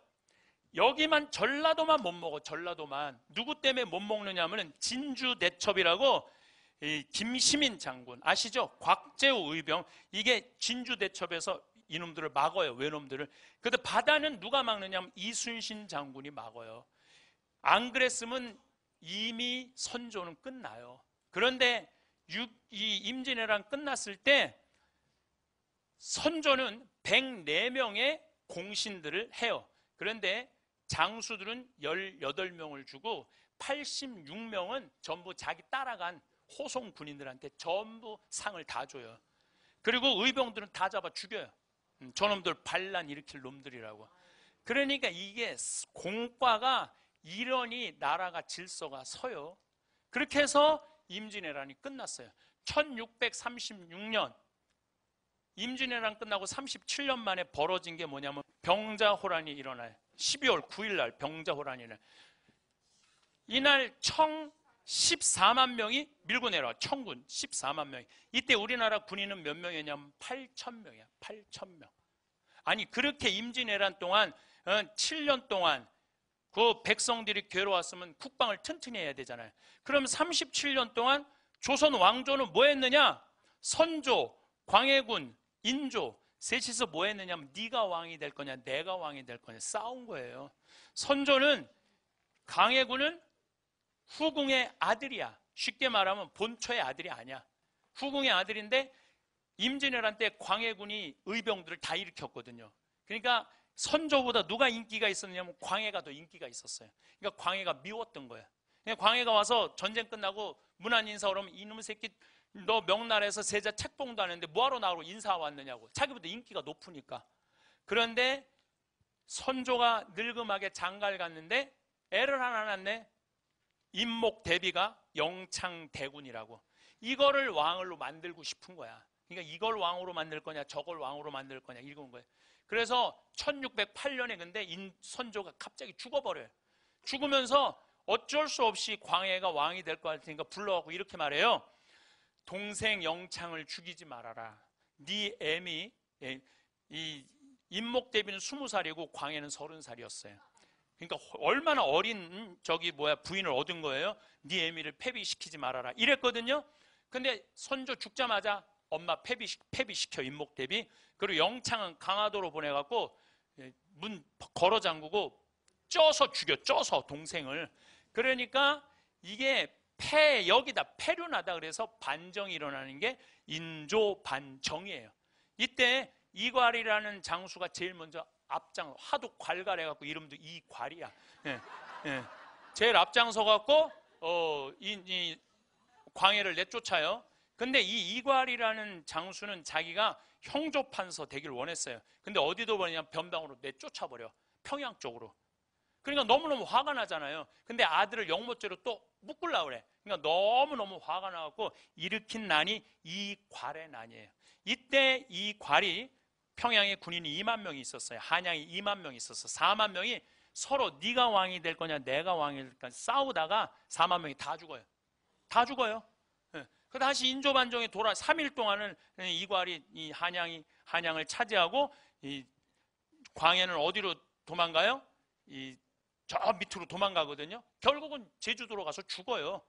여기만 전라도만 못 먹어. 전라도만 누구 때문에 못 먹느냐면은 진주 대첩이라고 이 김시민 장군 아시죠? 곽재우 의병 이게 진주 대첩에서 이놈들을 막어요. 외놈들을. 근데 바다는 누가 막느냐면 이순신 장군이 막어요. 안 그랬으면 이미 선조는 끝나요. 그런데 육- 이 임진왜란 끝났을 때 선조는 104명의 공신들을 해요. 그런데 장수들은 18명을 주고 86명은 전부 자기 따라간 호송 군인들한테 전부 상을 다 줘요. 그리고 의병들은 다 잡아 죽여요. 음, 저놈들 반란 일으킬 놈들이라고. 그러니까 이게 공과가 이러니 나라가 질서가 서요. 그렇게 해서 임진왜란이 끝났어요. 1636년 임진왜란 끝나고 37년 만에 벌어진 게 뭐냐면 병자호란이 일어나요. 12월 9일 날 병자호란이 날. 이날 청 14만 명이 밀고 내려와. 청군 14만 명이. 이때 우리나라 군인은 몇 명이냐면 8천 명이야. 8천 명. 아니 그렇게 임진왜란 동안 7년 동안 그 백성들이 괴로웠으면 국방을 튼튼히 해야 되잖아요. 그럼 37년 동안 조선 왕조는 뭐 했느냐? 선조, 광해군, 인조 셋이서 뭐 했느냐면 네가 왕이 될 거냐, 내가 왕이 될 거냐 싸운 거예요. 선조는 광해군은 후궁의 아들이야. 쉽게 말하면 본초의 아들이 아니야. 후궁의 아들인데 임진왜란 때 광해군이 의병들을 다 일으켰거든요. 그러니까 선조보다 누가 인기가 있었냐면 광해가 더 인기가 있었어요. 그러니까 광해가 미웠던 거야. 그러니까 광해가 와서 전쟁 끝나고 문안 인사 오면 이놈의 새끼 너 명나라에서 세자 책봉도 안 했는데 뭐하러 나오고 인사 왔느냐고. 자기보다 인기가 높으니까. 그런데 선조가 늙음하게 장가를 갔는데 애를 하나 낳네. 임목 대비가 영창 대군이라고. 이거를 왕으로 만들고 싶은 거야. 그러니까 이걸 왕으로 만들 거냐, 저걸 왕으로 만들 거냐 이건 거예요. 그래서 1608년에 근데 인, 선조가 갑자기 죽어버려요. 죽으면서 어쩔 수 없이 광해가 왕이 될 것 같으니까 불러갖고 이렇게 말해요. 동생 영창을 죽이지 말아라. 네 애미 예, 이 임목 대비는 20살이고 광해는 30살이었어요. 그러니까 얼마나 어린 저기 뭐야 부인을 얻은 거예요. 네 애미를 폐비시키지 말아라. 이랬거든요. 근데 선조 죽자마자 엄마 폐비 폐비시켜 임목 대비. 그리고 영창은 강화도로 보내갖고 예, 문 걸어 잠그고 쪄서 죽여 쪄서 동생을. 그러니까 이게 폐 여기다 폐륜하다 그래서 반정이 일어나는 게 인조 반정이에요. 이때 이괄이라는 장수가 제일 먼저 앞장 하도 괄괄해 갖고 이름도 이괄이야. 예, 예. 제일 앞장서 갖고 어 이 이 광해를 내쫓아요. 근데 이 이괄이라는 장수는 자기가 형조 판서 되길 원했어요. 근데 어디도 보냐면 변방으로 내쫓아 버려. 평양 쪽으로. 그러니까 너무너무 화가 나잖아요. 근데 아들을 영모죄로 또 묶으려고 그래. 그러니까 너무너무 화가 나갖고 일으킨 난이 이괄의 난이에요. 이때 이괄이 평양에 군인이 2만 명이 있었어요. 한양이 2만 명이 있었어. 4만 명이 서로 네가 왕이 될 거냐 내가 왕이 될 거냐 싸우다가 4만 명이 다 죽어요. 다 죽어요. 예. 그 다시 인조반정에 돌아 3일 동안은 이괄이 이 한양이 한양을 차지하고 이 광해는 어디로 도망가요? 이 저 밑으로 도망가거든요. 결국은 제주도로 가서 죽어요.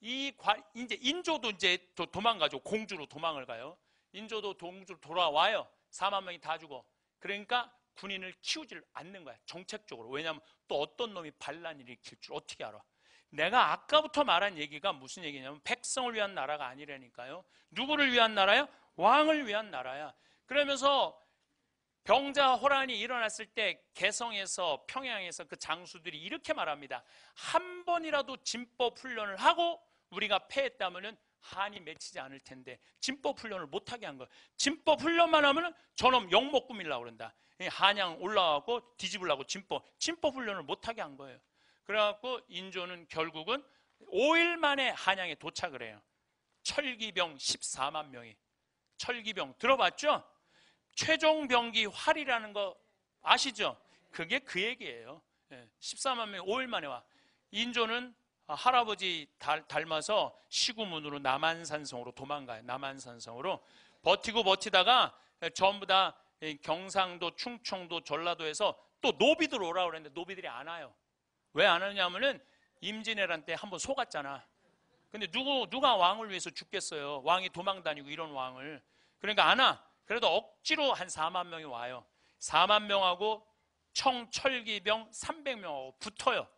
이 관, 이제 인조도 이제 도, 도망가죠. 공주로 도망을 가요. 인조도 동주로 돌아와요. 4만 명이 다 죽어. 그러니까 군인을 키우질 않는 거야. 정책적으로. 왜냐하면 또 어떤 놈이 반란을 일으킬 줄 어떻게 알아? 내가 아까부터 말한 얘기가 무슨 얘기냐면 백성을 위한 나라가 아니라니까요. 누구를 위한 나라요? 왕을 위한 나라야. 그러면서 병자 호란이 일어났을 때 개성에서 평양에서 그 장수들이 이렇게 말합니다. 한 번이라도 진법 훈련을 하고 우리가 패했다면은 한이 맺히지 않을 텐데 진법 훈련을 못하게 한 거예요. 진법 훈련만 하면은 저놈 영목 꾸밀라고 그런다. 이 한양 올라가고 뒤집으려고 진법 진법 훈련을 못하게 한 거예요. 그래갖고 인조는 결국은 5일 만에 한양에 도착을 해요. 철기병 14만 명이 철기병 들어봤죠? 최종병기 활이라는 거 아시죠? 그게 그 얘기예요. 예, 14만 명이 5일 만에 와. 인조는 할아버지 닮- 닮아서 시구문으로 남한산성으로 도망가요. 남한산성으로 버티고 버티다가 전부 다 경상도, 충청도, 전라도에서 또 노비들 오라고 그랬는데 노비들이 안 와요. 왜 안 오냐면은 임진왜란 때 한번 속았잖아. 근데 누구 누가 왕을 위해서 죽겠어요? 왕이 도망 다니고 이런 왕을. 그러니까 안 와. 그래도 억지로 한 4만 명이 와요. 4만 명하고 청철기병 300명하고 붙어요.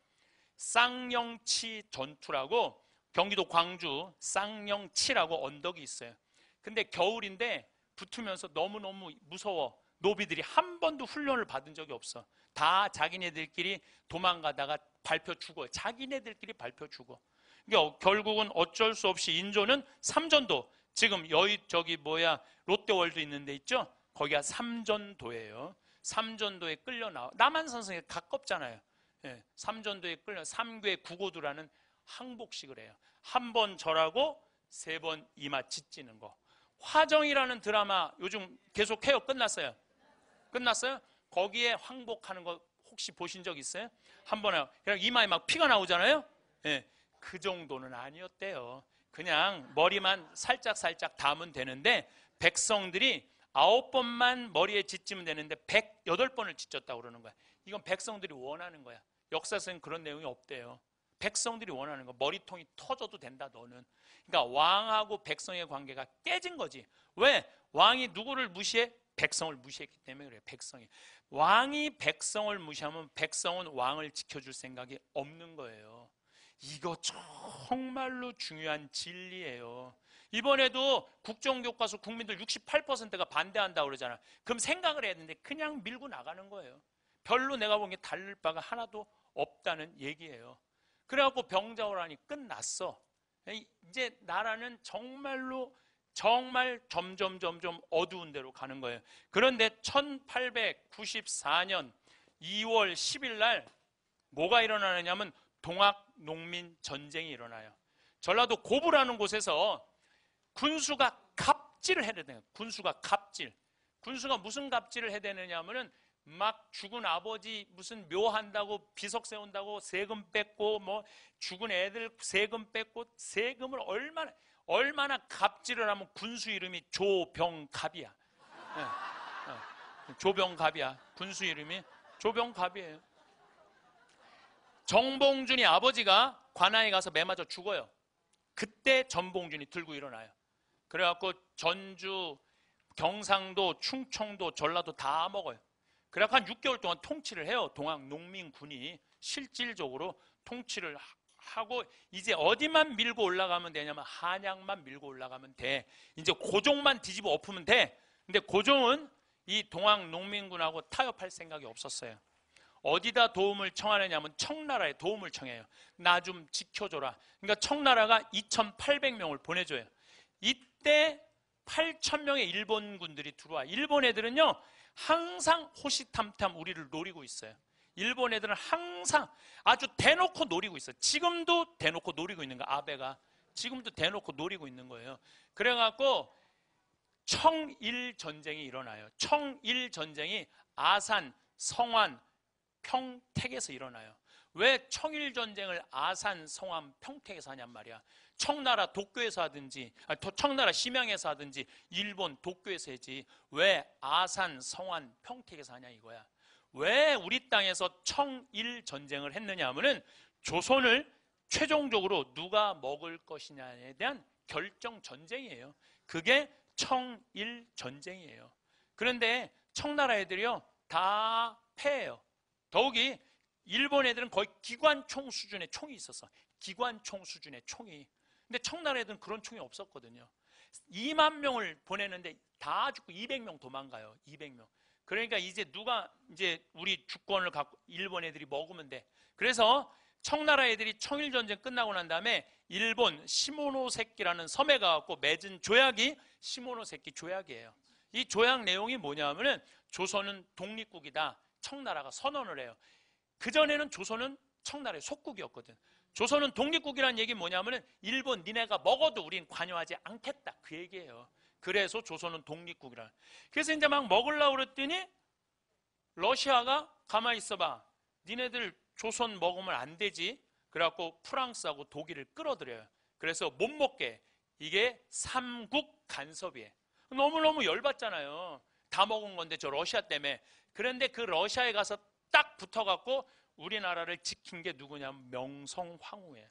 쌍영치 전투라고 경기도 광주 쌍영치라고 언덕이 있어요. 근데 겨울인데 붙으면서 너무너무 무서워. 노비들이 한 번도 훈련을 받은 적이 없어. 다 자기네들끼리 도망가다가 밟혀 죽어요. 자기네들끼리 밟혀 죽어. 그러니까 결국은 어쩔 수 없이 인조는 삼전도 지금 여의 저기 뭐야 롯데월드 있는 데 있죠? 거기가 삼전도예요. 삼전도에 끌려 나와. 남한산성에 가깝잖아요. 예, 삼전도에 끌려 삼괴 구고두라는 항복식을 해요. 한 번 절하고 세 번 이마 찢지는 거. 화정이라는 드라마 요즘 계속 해요. 끝났어요. 끝났어요? 거기에 항복하는 거 혹시 보신 적 있어요? 한 번에 그냥 이마에 막 피가 나오잖아요. 예, 그 정도는 아니었대요. 그냥 머리만 살짝 살짝 담으면 되는데 백성들이 아홉 번만 머리에 찢으면 되는데 백여덟 번을 찢었다고 그러는 거야. 이건 백성들이 원하는 거야. 역사에서는 그런 내용이 없대요. 백성들이 원하는 거. 머리통이 터져도 된다, 너는. 그러니까 왕하고 백성의 관계가 깨진 거지. 왜? 왕이 누구를 무시해? 백성을 무시했기 때문에 그래요. 백성이. 왕이 백성을 무시하면 백성은 왕을 지켜줄 생각이 없는 거예요. 이거 정말로 중요한 진리예요. 이번에도 국정교과서 국민들 68%가 반대한다고 그러잖아. 그럼 생각을 해야 되는데 그냥 밀고 나가는 거예요. 별로 내가 보기에 달릴 바가 하나도 없다는 얘기예요. 그래갖고 병자호란이 끝났어. 이제 나라는 정말로 정말 점점 점점 어두운 데로 가는 거예요. 그런데 1894년 2월 10일 날 뭐가 일어나느냐면 동학 농민 전쟁이 일어나요. 전라도 고부라는 곳에서 군수가 갑질을 해야 되는 군수가 갑질. 군수가 무슨 갑질을 해야 되느냐면은 막 죽은 아버지 무슨 묘한다고 비석 세운다고 세금 뺏고 뭐 죽은 애들 세금 뺏고 세금을 얼마나 얼마나 갑질을 하면 군수 이름이 조병갑이야. 네, 네. 조병갑이야. 군수 이름이 조병갑이에요. 정봉준이 아버지가 관아에 가서 매 맞아 죽어요. 그때 전봉준이 들고 일어나요. 그래갖고 전주, 경상도, 충청도, 전라도 다 먹어요. 그래갖고 한 6개월 동안 통치를 해요. 동학 농민군이 실질적으로 통치를 하고 이제 어디만 밀고 올라가면 되냐면 한양만 밀고 올라가면 돼. 이제 고종만 뒤집어 엎으면 돼. 근데 고종은 이 동학 농민군하고 타협할 생각이 없었어요. 어디다 도움을 청하느냐면 청나라에 도움을 청해요. 나 좀 지켜줘라. 그러니까 청나라가 2,800명을 보내줘요. 이때 8,000명의 일본군들이 들어와. 일본 애들은요, 항상 호시탐탐 우리를 노리고 있어요. 일본 애들은 항상 아주 대놓고 노리고 있어요. 지금도 대놓고 노리고 있는 거야, 아베가. 지금도 대놓고 노리고 있는 거예요. 그래갖고 청일 전쟁이 일어나요. 청일 전쟁이 아산, 성안, 평택에서 일어나요. 왜 청일 전쟁을 아산, 성암, 평택에서 하냔 말이야. 청나라 도쿄에서 하든지, 청나라 심양에서 하든지, 일본 도쿄에서 하지. 왜 아산, 성안, 평택에서 하냐 이거야. 왜 우리 땅에서 청일 전쟁을 했느냐 하면은 조선을 최종적으로 누가 먹을 것이냐에 대한 결정 전쟁이에요. 그게 청일 전쟁이에요. 그런데 청나라 애들이요 다 패해요. 더욱이 일본 애들은 거의 기관총 수준의 총이 있었어. 기관총 수준의 총이. 근데 청나라 애들은 그런 총이 없었거든요. 2만 명을 보내는데 다 죽고 200명 도망가요. 200명. 그러니까 이제 누가 이제 우리 주권을 갖고 일본 애들이 먹으면 돼. 그래서 청나라 애들이 청일 전쟁 끝나고 난 다음에 일본 시모노세키라는 섬에 가갖고 맺은 조약이 시모노세키 조약이에요. 이 조약 내용이 뭐냐면은 조선은 독립국이다. 청나라가 선언을 해요. 그 전에는 조선은 청나라의 속국이었거든. 조선은 독립국이라는 얘기 뭐냐면은 일본 니네가 먹어도 우린 관여하지 않겠다. 그 얘기예요. 그래서 조선은 독립국이라. 그래서 이제 막 먹으려고 그랬더니 러시아가 가만히 있어봐. 니네들 조선 먹으면 안 되지. 그래갖고 프랑스하고 독일을 끌어들여요. 그래서 못 먹게. 이게 삼국 간섭이에요. 너무너무 열받잖아요. 다 먹은 건데 저 러시아 때문에. 그런데 그 러시아에 가서 딱 붙어갖고 우리나라를 지킨 게 누구냐면 명성황후예요.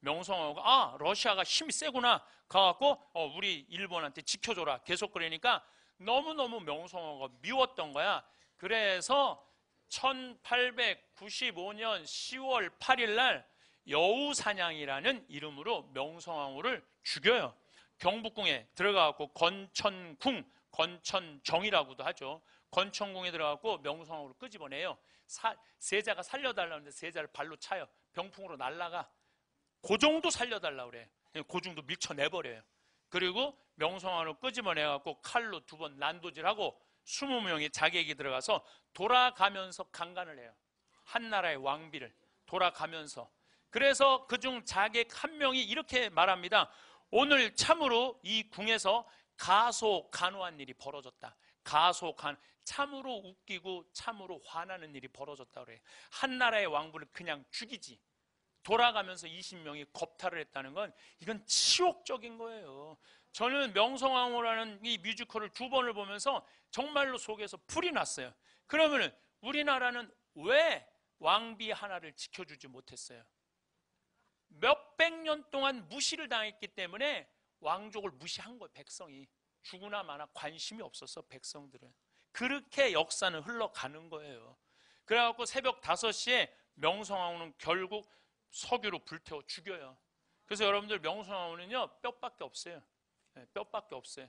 명성황후가 아 러시아가 힘이 세구나 가갖고 어, 우리 일본한테 지켜줘라 계속 그러니까 너무너무 명성황후가 미웠던 거야. 그래서 1895년 10월 8일 날 여우사냥이라는 이름으로 명성황후를 죽여요. 경북궁에 들어가갖고 건천궁, 건천정이라고도 하죠. 건천궁에 들어가고 명성황후를 끄집어내요. 사, 세자가 살려달라는데 세자를 발로 차요. 병풍으로 날라가. 고종도 살려달라 그래. 고종도 밀쳐내버려요. 그리고 명성황후를 끄집어내갖고 칼로 두 번 난도질하고 20명이 자객이 들어가서 돌아가면서 강간을 해요. 한나라의 왕비를 돌아가면서. 그래서 그중 자객 한 명이 이렇게 말합니다. 오늘 참으로 이 궁에서 가소 간호한 일이 벌어졌다. 가소 간 참으로 웃기고 참으로 화나는 일이 벌어졌다 그래. 한나라의 왕부를 그냥 죽이지. 돌아가면서 20명이 겁탈을 했다는 건 이건 치욕적인 거예요. 저는 명성황후라는 이 뮤지컬을 두 번을 보면서 정말로 속에서 불이 났어요. 그러면은 우리나라는 왜 왕비 하나를 지켜주지 못했어요? 몇백 년 동안 무시를 당했기 때문에 왕족을 무시한 거예요, 백성이. 죽으나 마나 관심이 없었어, 백성들은. 그렇게 역사는 흘러가는 거예요. 그래갖고 새벽 5시에 명성황후는 결국 석유로 불태워 죽여요. 그래서 여러분들 명성황후는요, 뼈밖에 없어요. 네, 뼈밖에 없어요.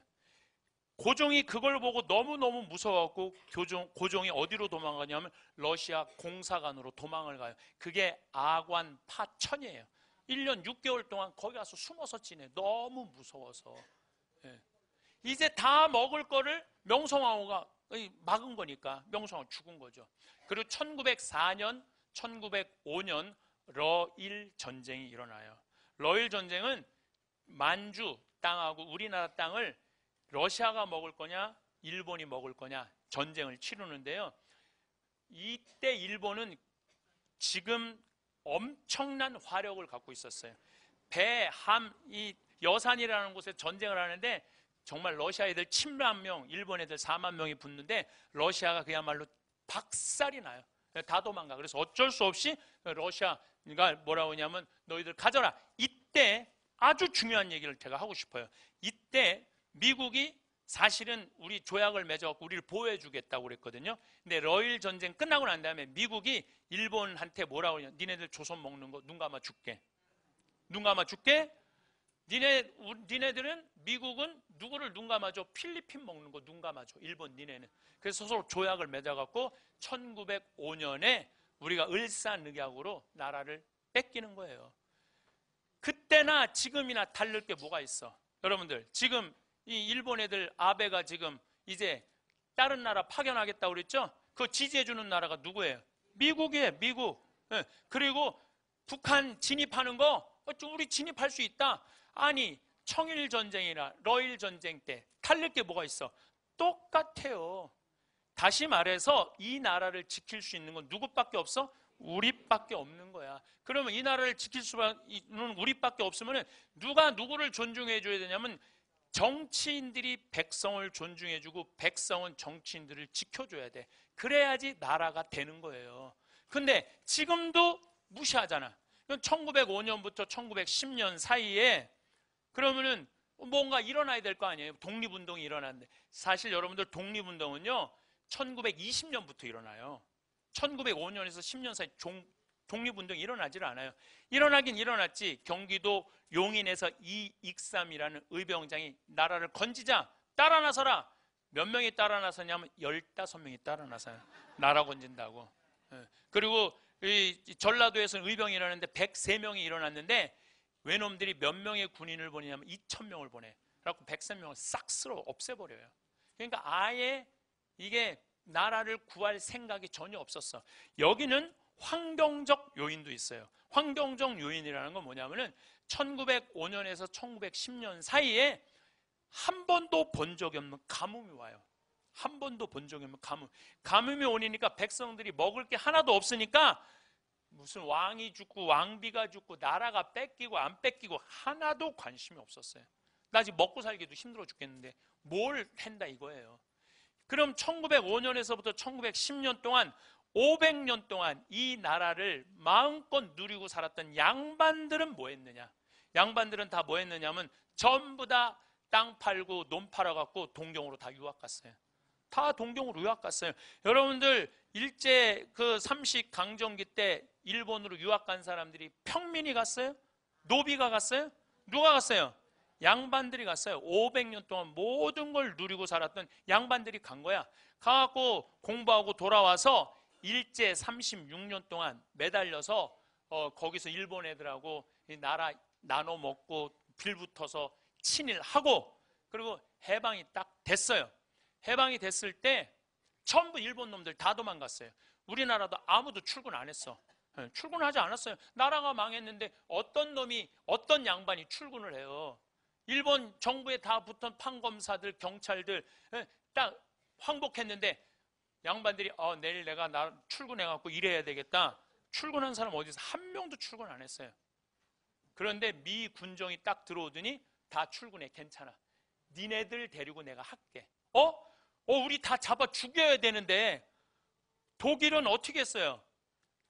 고종이 그걸 보고 너무너무 무서워갖고 교종, 고종이 어디로 도망가냐면 러시아 공사관으로 도망을 가요. 그게 아관 파천이에요. 1년 6개월 동안 거기 가서 숨어서 지내. 너무 무서워서. 예. 이제 다 먹을 거를 명성황후가 막은 거니까 명성황후 죽은 거죠. 그리고 1904년, 1905년 러일 전쟁이 일어나요. 러일 전쟁은 만주 땅하고 우리나라 땅을 러시아가 먹을 거냐, 일본이 먹을 거냐 전쟁을 치르는데요. 이때 일본은 지금 엄청난 화력을 갖고 있었어요. 배, 함, 이 여산이라는 곳에 전쟁을 하는데 정말 러시아 애들 7만 명, 일본 애들 4만 명이 붙는데 러시아가 그야말로 박살이 나요. 다 도망가. 그래서 어쩔 수 없이 러시아가 뭐라고 하냐면 너희들 가져라. 이때 아주 중요한 얘기를 제가 하고 싶어요. 이때 미국이 사실은 우리 조약을 맺어갖고 우리를 보호해 주겠다고 그랬거든요. 근데 러일 전쟁 끝나고 난 다음에 미국이 일본한테 뭐라고 그러냐. 니네들 조선 먹는 거 눈 감아 줄게. 눈 감아 줄게. 니네, 니네들은 미국은 누구를 눈 감아줘? 필리핀 먹는 거 눈 감아줘. 일본 니네는. 그래서 서로 조약을 맺어갖고 1905년에 우리가 을사늑약으로 나라를 뺏기는 거예요. 그때나 지금이나 다를 게 뭐가 있어? 여러분들, 지금 이 일본 애들 아베가 지금 이제 다른 나라 파견하겠다고 그랬죠? 그 지지해주는 나라가 누구예요? 미국이에요, 미국. 예. 그리고 북한 진입하는 거, 우리 진입할 수 있다. 아니, 청일 전쟁이나 러일 전쟁 때 탈릴 게 뭐가 있어? 똑같아요. 다시 말해서 이 나라를 지킬 수 있는 건 누구밖에 없어? 우리밖에 없는 거야. 그러면 이 나라를 지킬 수는 우리밖에 없으면 누가 누구를 존중해 줘야 되냐면 정치인들이 백성을 존중해 주고 백성은 정치인들을 지켜줘야 돼. 그래야지 나라가 되는 거예요. 근데 지금도 무시하잖아. 1905년부터 1910년 사이에 그러면은 뭔가 일어나야 될 거 아니에요. 독립운동이 일어났는데. 사실 여러분들 독립운동은요, 1920년부터 일어나요. 1905년에서 10년 사이 종, 독립운동이 일어나질 않아요. 일어나긴 일어났지. 경기도 용인에서 이익삼이라는 의병장이 나라를 건지자 따라 나서라. 몇 명이 따라 나섰냐면 15명이 따라 나서요. 나라 건진다고. 예. 그리고 이 전라도에서는 의병이 일어났는데 103명이 일어났는데 외놈들이 몇 명의 군인을 보내냐면 2,000명을 보내. 그래갖고 103명을 싹 쓸어 없애버려요. 그러니까 아예 이게 나라를 구할 생각이 전혀 없었어. 여기는 환경적 요인도 있어요. 환경적 요인이라는 건 뭐냐면은 1905년에서 1910년 사이에 한 번도 본 적이 없는 가뭄이 와요. 한 번도 본 적이 없는 가뭄. 가뭄이 오니까 백성들이 먹을 게 하나도 없으니까 무슨 왕이 죽고 왕비가 죽고 나라가 뺏기고 안 뺏기고 하나도 관심이 없었어요. 나 지금 먹고 살기도 힘들어 죽겠는데 뭘 한다 이거예요. 그럼 1905년에서부터 1910년 동안 500년 동안 이 나라를 마음껏 누리고 살았던 양반들은 뭐 했느냐? 양반들은 다 뭐 했느냐면 전부 다 땅 팔고 논 팔아 갖고 동경으로 다 유학 갔어요. 다 동경으로 유학 갔어요. 여러분들 일제 그 삼식 강점기 때 일본으로 유학 간 사람들이 평민이 갔어요? 노비가 갔어요? 누가 갔어요? 양반들이 갔어요. 500년 동안 모든 걸 누리고 살았던 양반들이 간 거야. 가갖고 공부하고 돌아와서 일제 36년 동안 매달려서 어, 거기서 일본 애들하고 나라 나눠 먹고 빌붙어서 친일하고 그리고 해방이 딱 됐어요. 해방이 됐을 때 전부 일본 놈들 다 도망갔어요. 우리나라도 아무도 출근 안 했어. 예, 출근하지 않았어요. 나라가 망했는데 어떤 놈이 어떤 양반이 출근을 해요. 일본 정부에 다 붙은 판검사들, 경찰들 예, 딱 황복했는데 양반들이 어, 내일 내가 나 출근해 갖고 일해야 되겠다. 출근한 사람 어디서 한 명도 출근 안 했어요. 그런데 미 군정이 딱 들어오더니 다 출근해 괜찮아. 니네들 데리고 내가 할게. 어? 어 우리 다 잡아 죽여야 되는데 독일은 어떻게 했어요?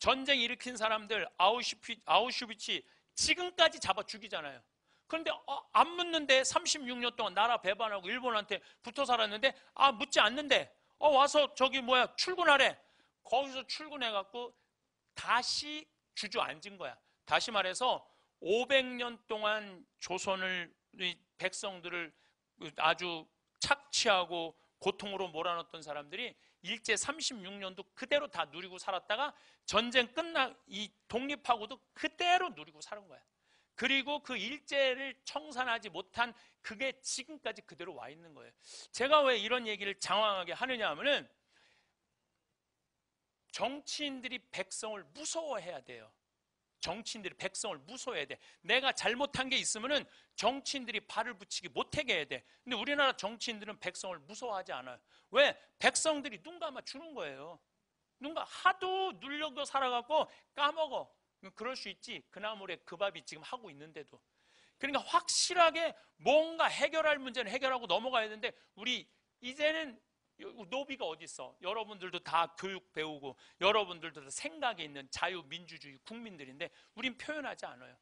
전쟁 일으킨 사람들 아우슈피, 아우슈비치 지금까지 잡아 죽이잖아요. 그런데 어, 안 묻는데 36년 동안 나라 배반하고 일본한테 붙어 살았는데 아 묻지 않는데 어 와서 저기 뭐야 출근하래. 거기서 출근해 갖고 다시 주저앉은 거야. 다시 말해서 500년 동안 조선을 백성들을 아주 착취하고 고통으로 몰아넣었던 사람들이 일제 36년도 그대로 다 누리고 살았다가 전쟁 끝나 이 독립하고도 그대로 누리고 사는 거야. 그리고 그 일제를 청산하지 못한 그게 지금까지 그대로 와 있는 거예요. 제가 왜 이런 얘기를 장황하게 하느냐 하면은 정치인들이 백성을 무서워해야 돼요. 정치인들이 백성을 무서워해야 돼. 내가 잘못한 게 있으면은 정치인들이 발을 붙이기 못하게 해야 돼. 근데 우리나라 정치인들은 백성을 무서워하지 않아요. 왜? 백성들이 눈 감아 주는 거예요. 누가 하도 눌려고 살아갖고 까먹어. 그럴 수 있지. 그나물에 그 밥이 지금 하고 있는데도. 그러니까 확실하게 뭔가 해결할 문제는 해결하고 넘어가야 되는데 우리 이제는 노비가 어디 있어? 여러분들도 다 교육 배우고 여러분들도 다 생각이 있는 자유민주주의 국민들인데 우린 표현하지 않아요.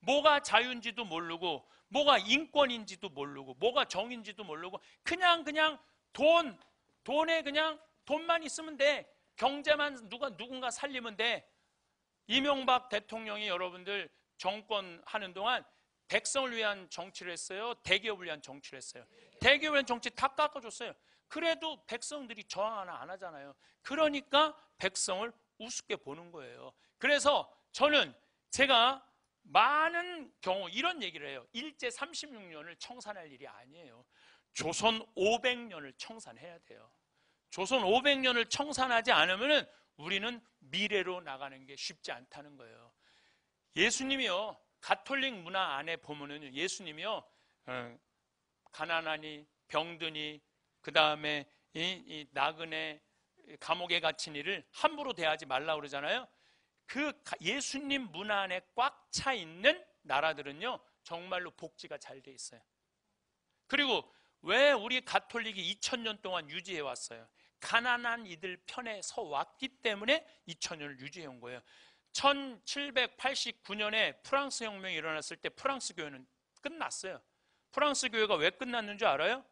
뭐가 자유인지도 모르고 뭐가 인권인지도 모르고 뭐가 정인지도 모르고 그냥 그냥 돈 돈에 그냥 돈만 있으면 돼. 경제만 누가 누군가 살리면 돼. 이명박 대통령이 여러분들 정권 하는 동안 백성을 위한 정치를 했어요. 대기업을 위한 정치를 했어요. 대기업을 위한 정치 다 깎아줬어요. 그래도 백성들이 저항 하나 안 하잖아요. 그러니까 백성을 우습게 보는 거예요. 그래서 저는 제가 많은 경우 이런 얘기를 해요. 일제 36년을 청산할 일이 아니에요. 조선 500년을 청산해야 돼요. 조선 500년을 청산하지 않으면 우리는 미래로 나가는 게 쉽지 않다는 거예요. 예수님이요. 가톨릭 문화 안에 보면은 예수님이요. 어, 가난하니 병드니 그 다음에 이, 이 나그네 감옥에 갇힌 이를 함부로 대하지 말라 그러잖아요. 그 예수님 문화 안에 꽉 차 있는 나라들은요 정말로 복지가 잘 돼 있어요. 그리고 왜 우리 가톨릭이 2000년 동안 유지해 왔어요? 가난한 이들 편에 서 왔기 때문에 2000년을 유지해 온 거예요. 1789년에 프랑스 혁명이 일어났을 때 프랑스 교회는 끝났어요. 프랑스 교회가 왜 끝났는 줄 알아요?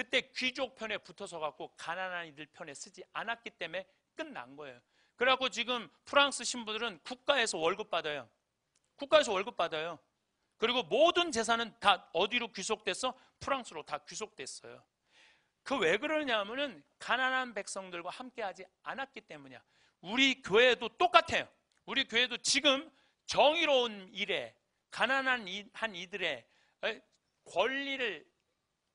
그때 귀족 편에 붙어서 갖고 가난한 이들 편에 쓰지 않았기 때문에 끝난 거예요. 그래갖고 지금 프랑스 신부들은 국가에서 월급 받아요. 국가에서 월급 받아요. 그리고 모든 재산은 다 어디로 귀속됐어? 프랑스로 다 귀속됐어요. 그 왜 그러냐면은 가난한 백성들과 함께하지 않았기 때문이야. 우리 교회도 똑같아요. 우리 교회도 지금 정의로운 일에 가난한 이, 한 이들의 에, 권리를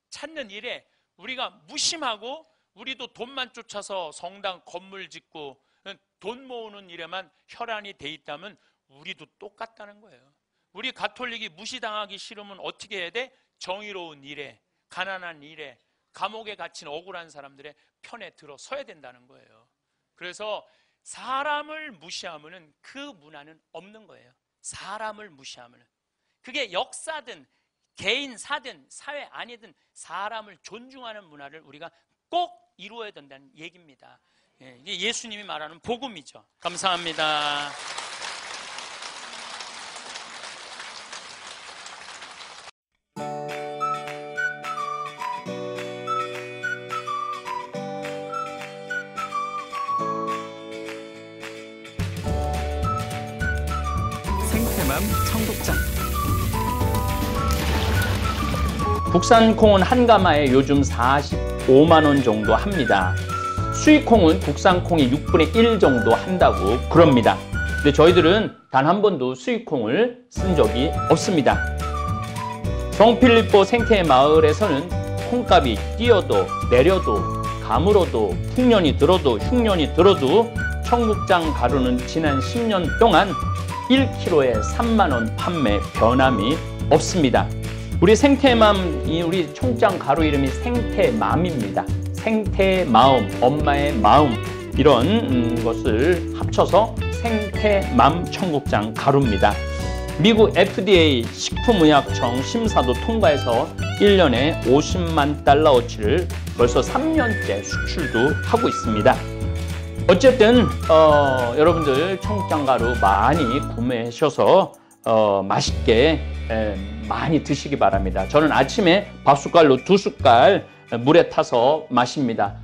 찾는 일에 우리가 무심하고 우리도 돈만 쫓아서 성당 건물 짓고 에, 돈 모으는 일에만 혈안이 돼 있다면 우리도 똑같다는 거예요. 우리 가톨릭이 무시당하기 싫으면 어떻게 해야 돼? 정의로운 일에 가난한 일에 감옥에 갇힌 억울한 사람들의 편에 들어 서야 된다는 거예요. 그래서 사람을 무시하면은 그 문화는 없는 거예요. 사람을 무시하면은 그게 역사든 개인 사든 사회 아니든 사람을 존중하는 문화를 우리가 꼭 이루어야 된다는 얘기입니다. 예, 이게 예수님이 말하는 복음이죠. 감사합니다. 국산 콩은 한 가마에 요즘 45만 원 정도 합니다. 수입 콩은 국산 콩이 6분의 1 정도 한다고 그럽니다. 근데 저희들은 단 한 번도 수입 콩을 쓴 적이 없습니다. 성필리포 생태 마을에서는 콩값이 뛰어도 내려도 가물어도 풍년이 들어도 흉년이 들어도 청국장 가루는 지난 10년 동안 1kg에 3만 원 판매 변함이 없습니다. 우리 생태맘, 이 우리 청국장 가루 이름이 생태맘입니다. 생태 마음, 엄마의 마음 이런 음, 것을 합쳐서 생태맘 청국장 가루입니다. 미국 FDA 식품의약청 심사도 통과해서 1년에 50만 달러어치를 벌써 3년째 수출도 하고 있습니다. 어쨌든 어, 여러분들 청국장 가루 많이 구매하셔서 어, 맛있게 에, 많이 드시기 바랍니다. 저는 아침에 밥 숟갈로 두 숟갈 물에 타서 마십니다.